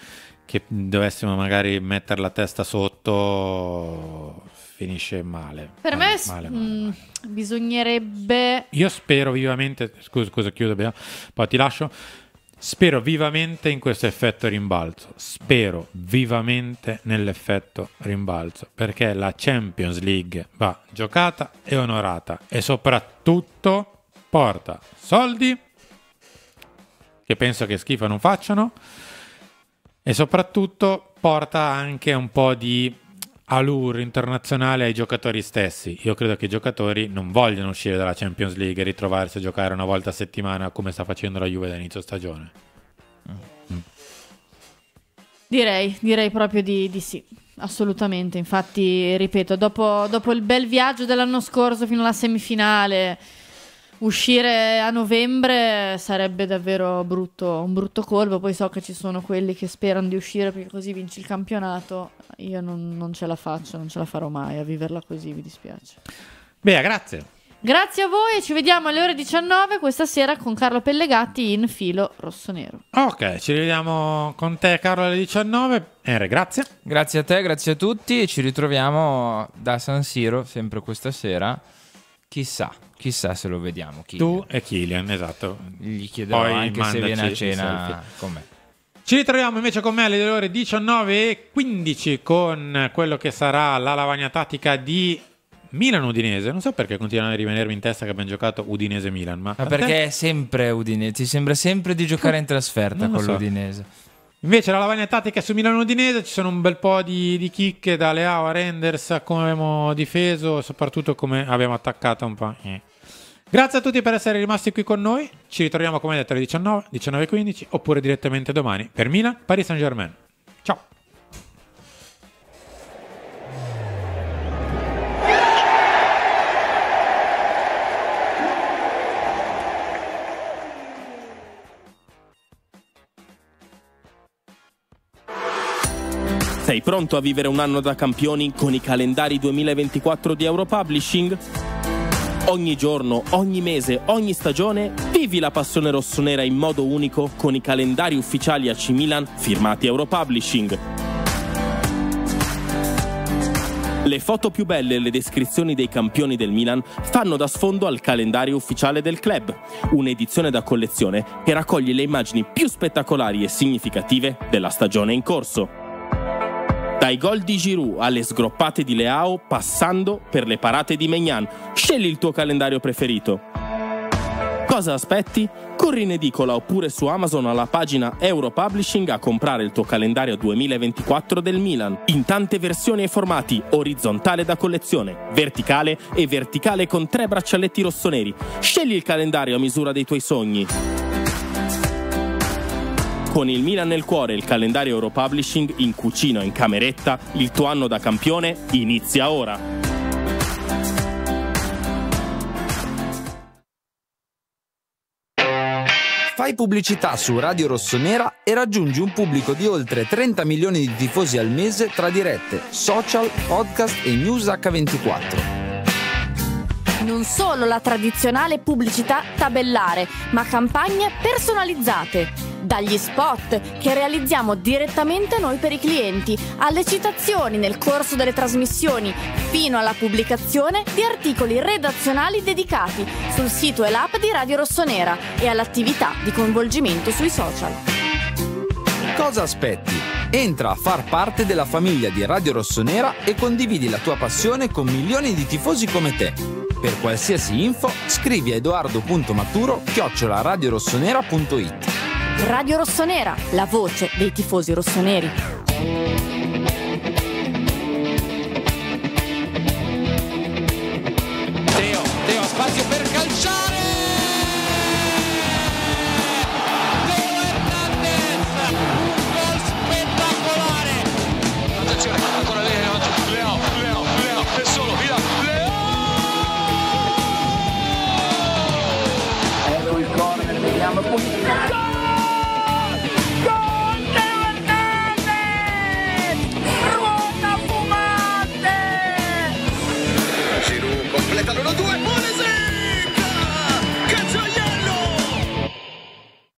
che dovessimo magari mettere la testa sotto, finisce male. Per Male, me male, mh, male. bisognerebbe... Io spero vivamente, scusa, scusa, chiudo, Bea, poi ti lascio. Spero vivamente in questo effetto rimbalzo. Spero vivamente nell'effetto rimbalzo. Perché la Champions League va giocata e onorata. E soprattutto porta soldi. Che penso che schifo non facciano. E soprattutto porta anche un po' di allure internazionale ai giocatori stessi. Io credo che i giocatori non vogliono uscire dalla Champions League e ritrovarsi a giocare una volta a settimana come sta facendo la Juve da inizio stagione. Direi, direi proprio di, di sì. Assolutamente, infatti, ripeto, dopo, dopo il bel viaggio dell'anno scorso fino alla semifinale, uscire a novembre sarebbe davvero brutto, un brutto colpo. Poi so che ci sono quelli che sperano di uscire perché così vinci il campionato. Io non, non ce la faccio, non ce la farò mai a viverla così, mi dispiace. Bea, grazie. Grazie a voi e ci vediamo alle ore 19 questa sera con Carlo Pellegatti in filo rossonero. Ok, ci rivediamo con te Carlo alle 19. Ere, grazie. Grazie a te, grazie a tutti e ci ritroviamo da San Siro sempre questa sera. Chissà, chissà se lo vediamo. Kylian. Tu e Kilian, esatto. Gli chiederò Poi anche se viene a cena con me. Ci ritroviamo invece con me alle ore 19 e 15 con quello che sarà la lavagna tattica di Milan Udinese. Non so perché continuano a rimanermi in testa che abbiamo giocato Udinese-Milan, ma, Ma perché è sempre Udinese, ti sembra sempre di giocare in trasferta con so. l'Udinese. Invece la lavagna tattica su Milano Udinese ci sono un bel po' di, di chicche da Leao a Renders, come abbiamo difeso soprattutto come abbiamo attaccato un po'. eh. Grazie a tutti per essere rimasti qui con noi. Ci ritroviamo come detto alle 19, 19.15 oppure direttamente domani per Milan, Paris Saint Germain. Ciao! Sei pronto a vivere un anno da campioni con i calendari 2024 di Europublishing? Ogni giorno, ogni mese, ogni stagione, vivi la passione rossonera in modo unico con i calendari ufficiali AC Milan firmati Europublishing. Le foto più belle e le descrizioni dei campioni del Milan fanno da sfondo al calendario ufficiale del club, un'edizione da collezione che raccoglie le immagini più spettacolari e significative della stagione in corso. Dai gol di Giroud alle sgroppate di Leao, passando per le parate di Megnan, scegli il tuo calendario preferito. Cosa aspetti? Corri in edicola oppure su Amazon alla pagina Europublishing a comprare il tuo calendario 2024 del Milan, in tante versioni e formati, orizzontale da collezione, verticale e verticale con tre braccialetti rossoneri. Scegli il calendario a misura dei tuoi sogni. Con il Milan nel cuore e il calendario Europublishing in cucina o in cameretta, il tuo anno da campione inizia ora. Fai pubblicità su Radio Rossonera e raggiungi un pubblico di oltre 30 milioni di tifosi al mese tra dirette, social, podcast e news H24. Non solo la tradizionale pubblicità tabellare, ma campagne personalizzate. Dagli spot che realizziamo direttamente noi per i clienti, alle citazioni nel corso delle trasmissioni, fino alla pubblicazione di articoli redazionali dedicati sul sito e l'app di Radio Rossonera e all'attività di coinvolgimento sui social. Cosa aspetti? Entra a far parte della famiglia di Radio Rossonera e condividi la tua passione con milioni di tifosi come te. Per qualsiasi info scrivi a edoardo.maturo chiocciolaradiorossonera.it Radio Rossonera, la voce dei tifosi rossoneri.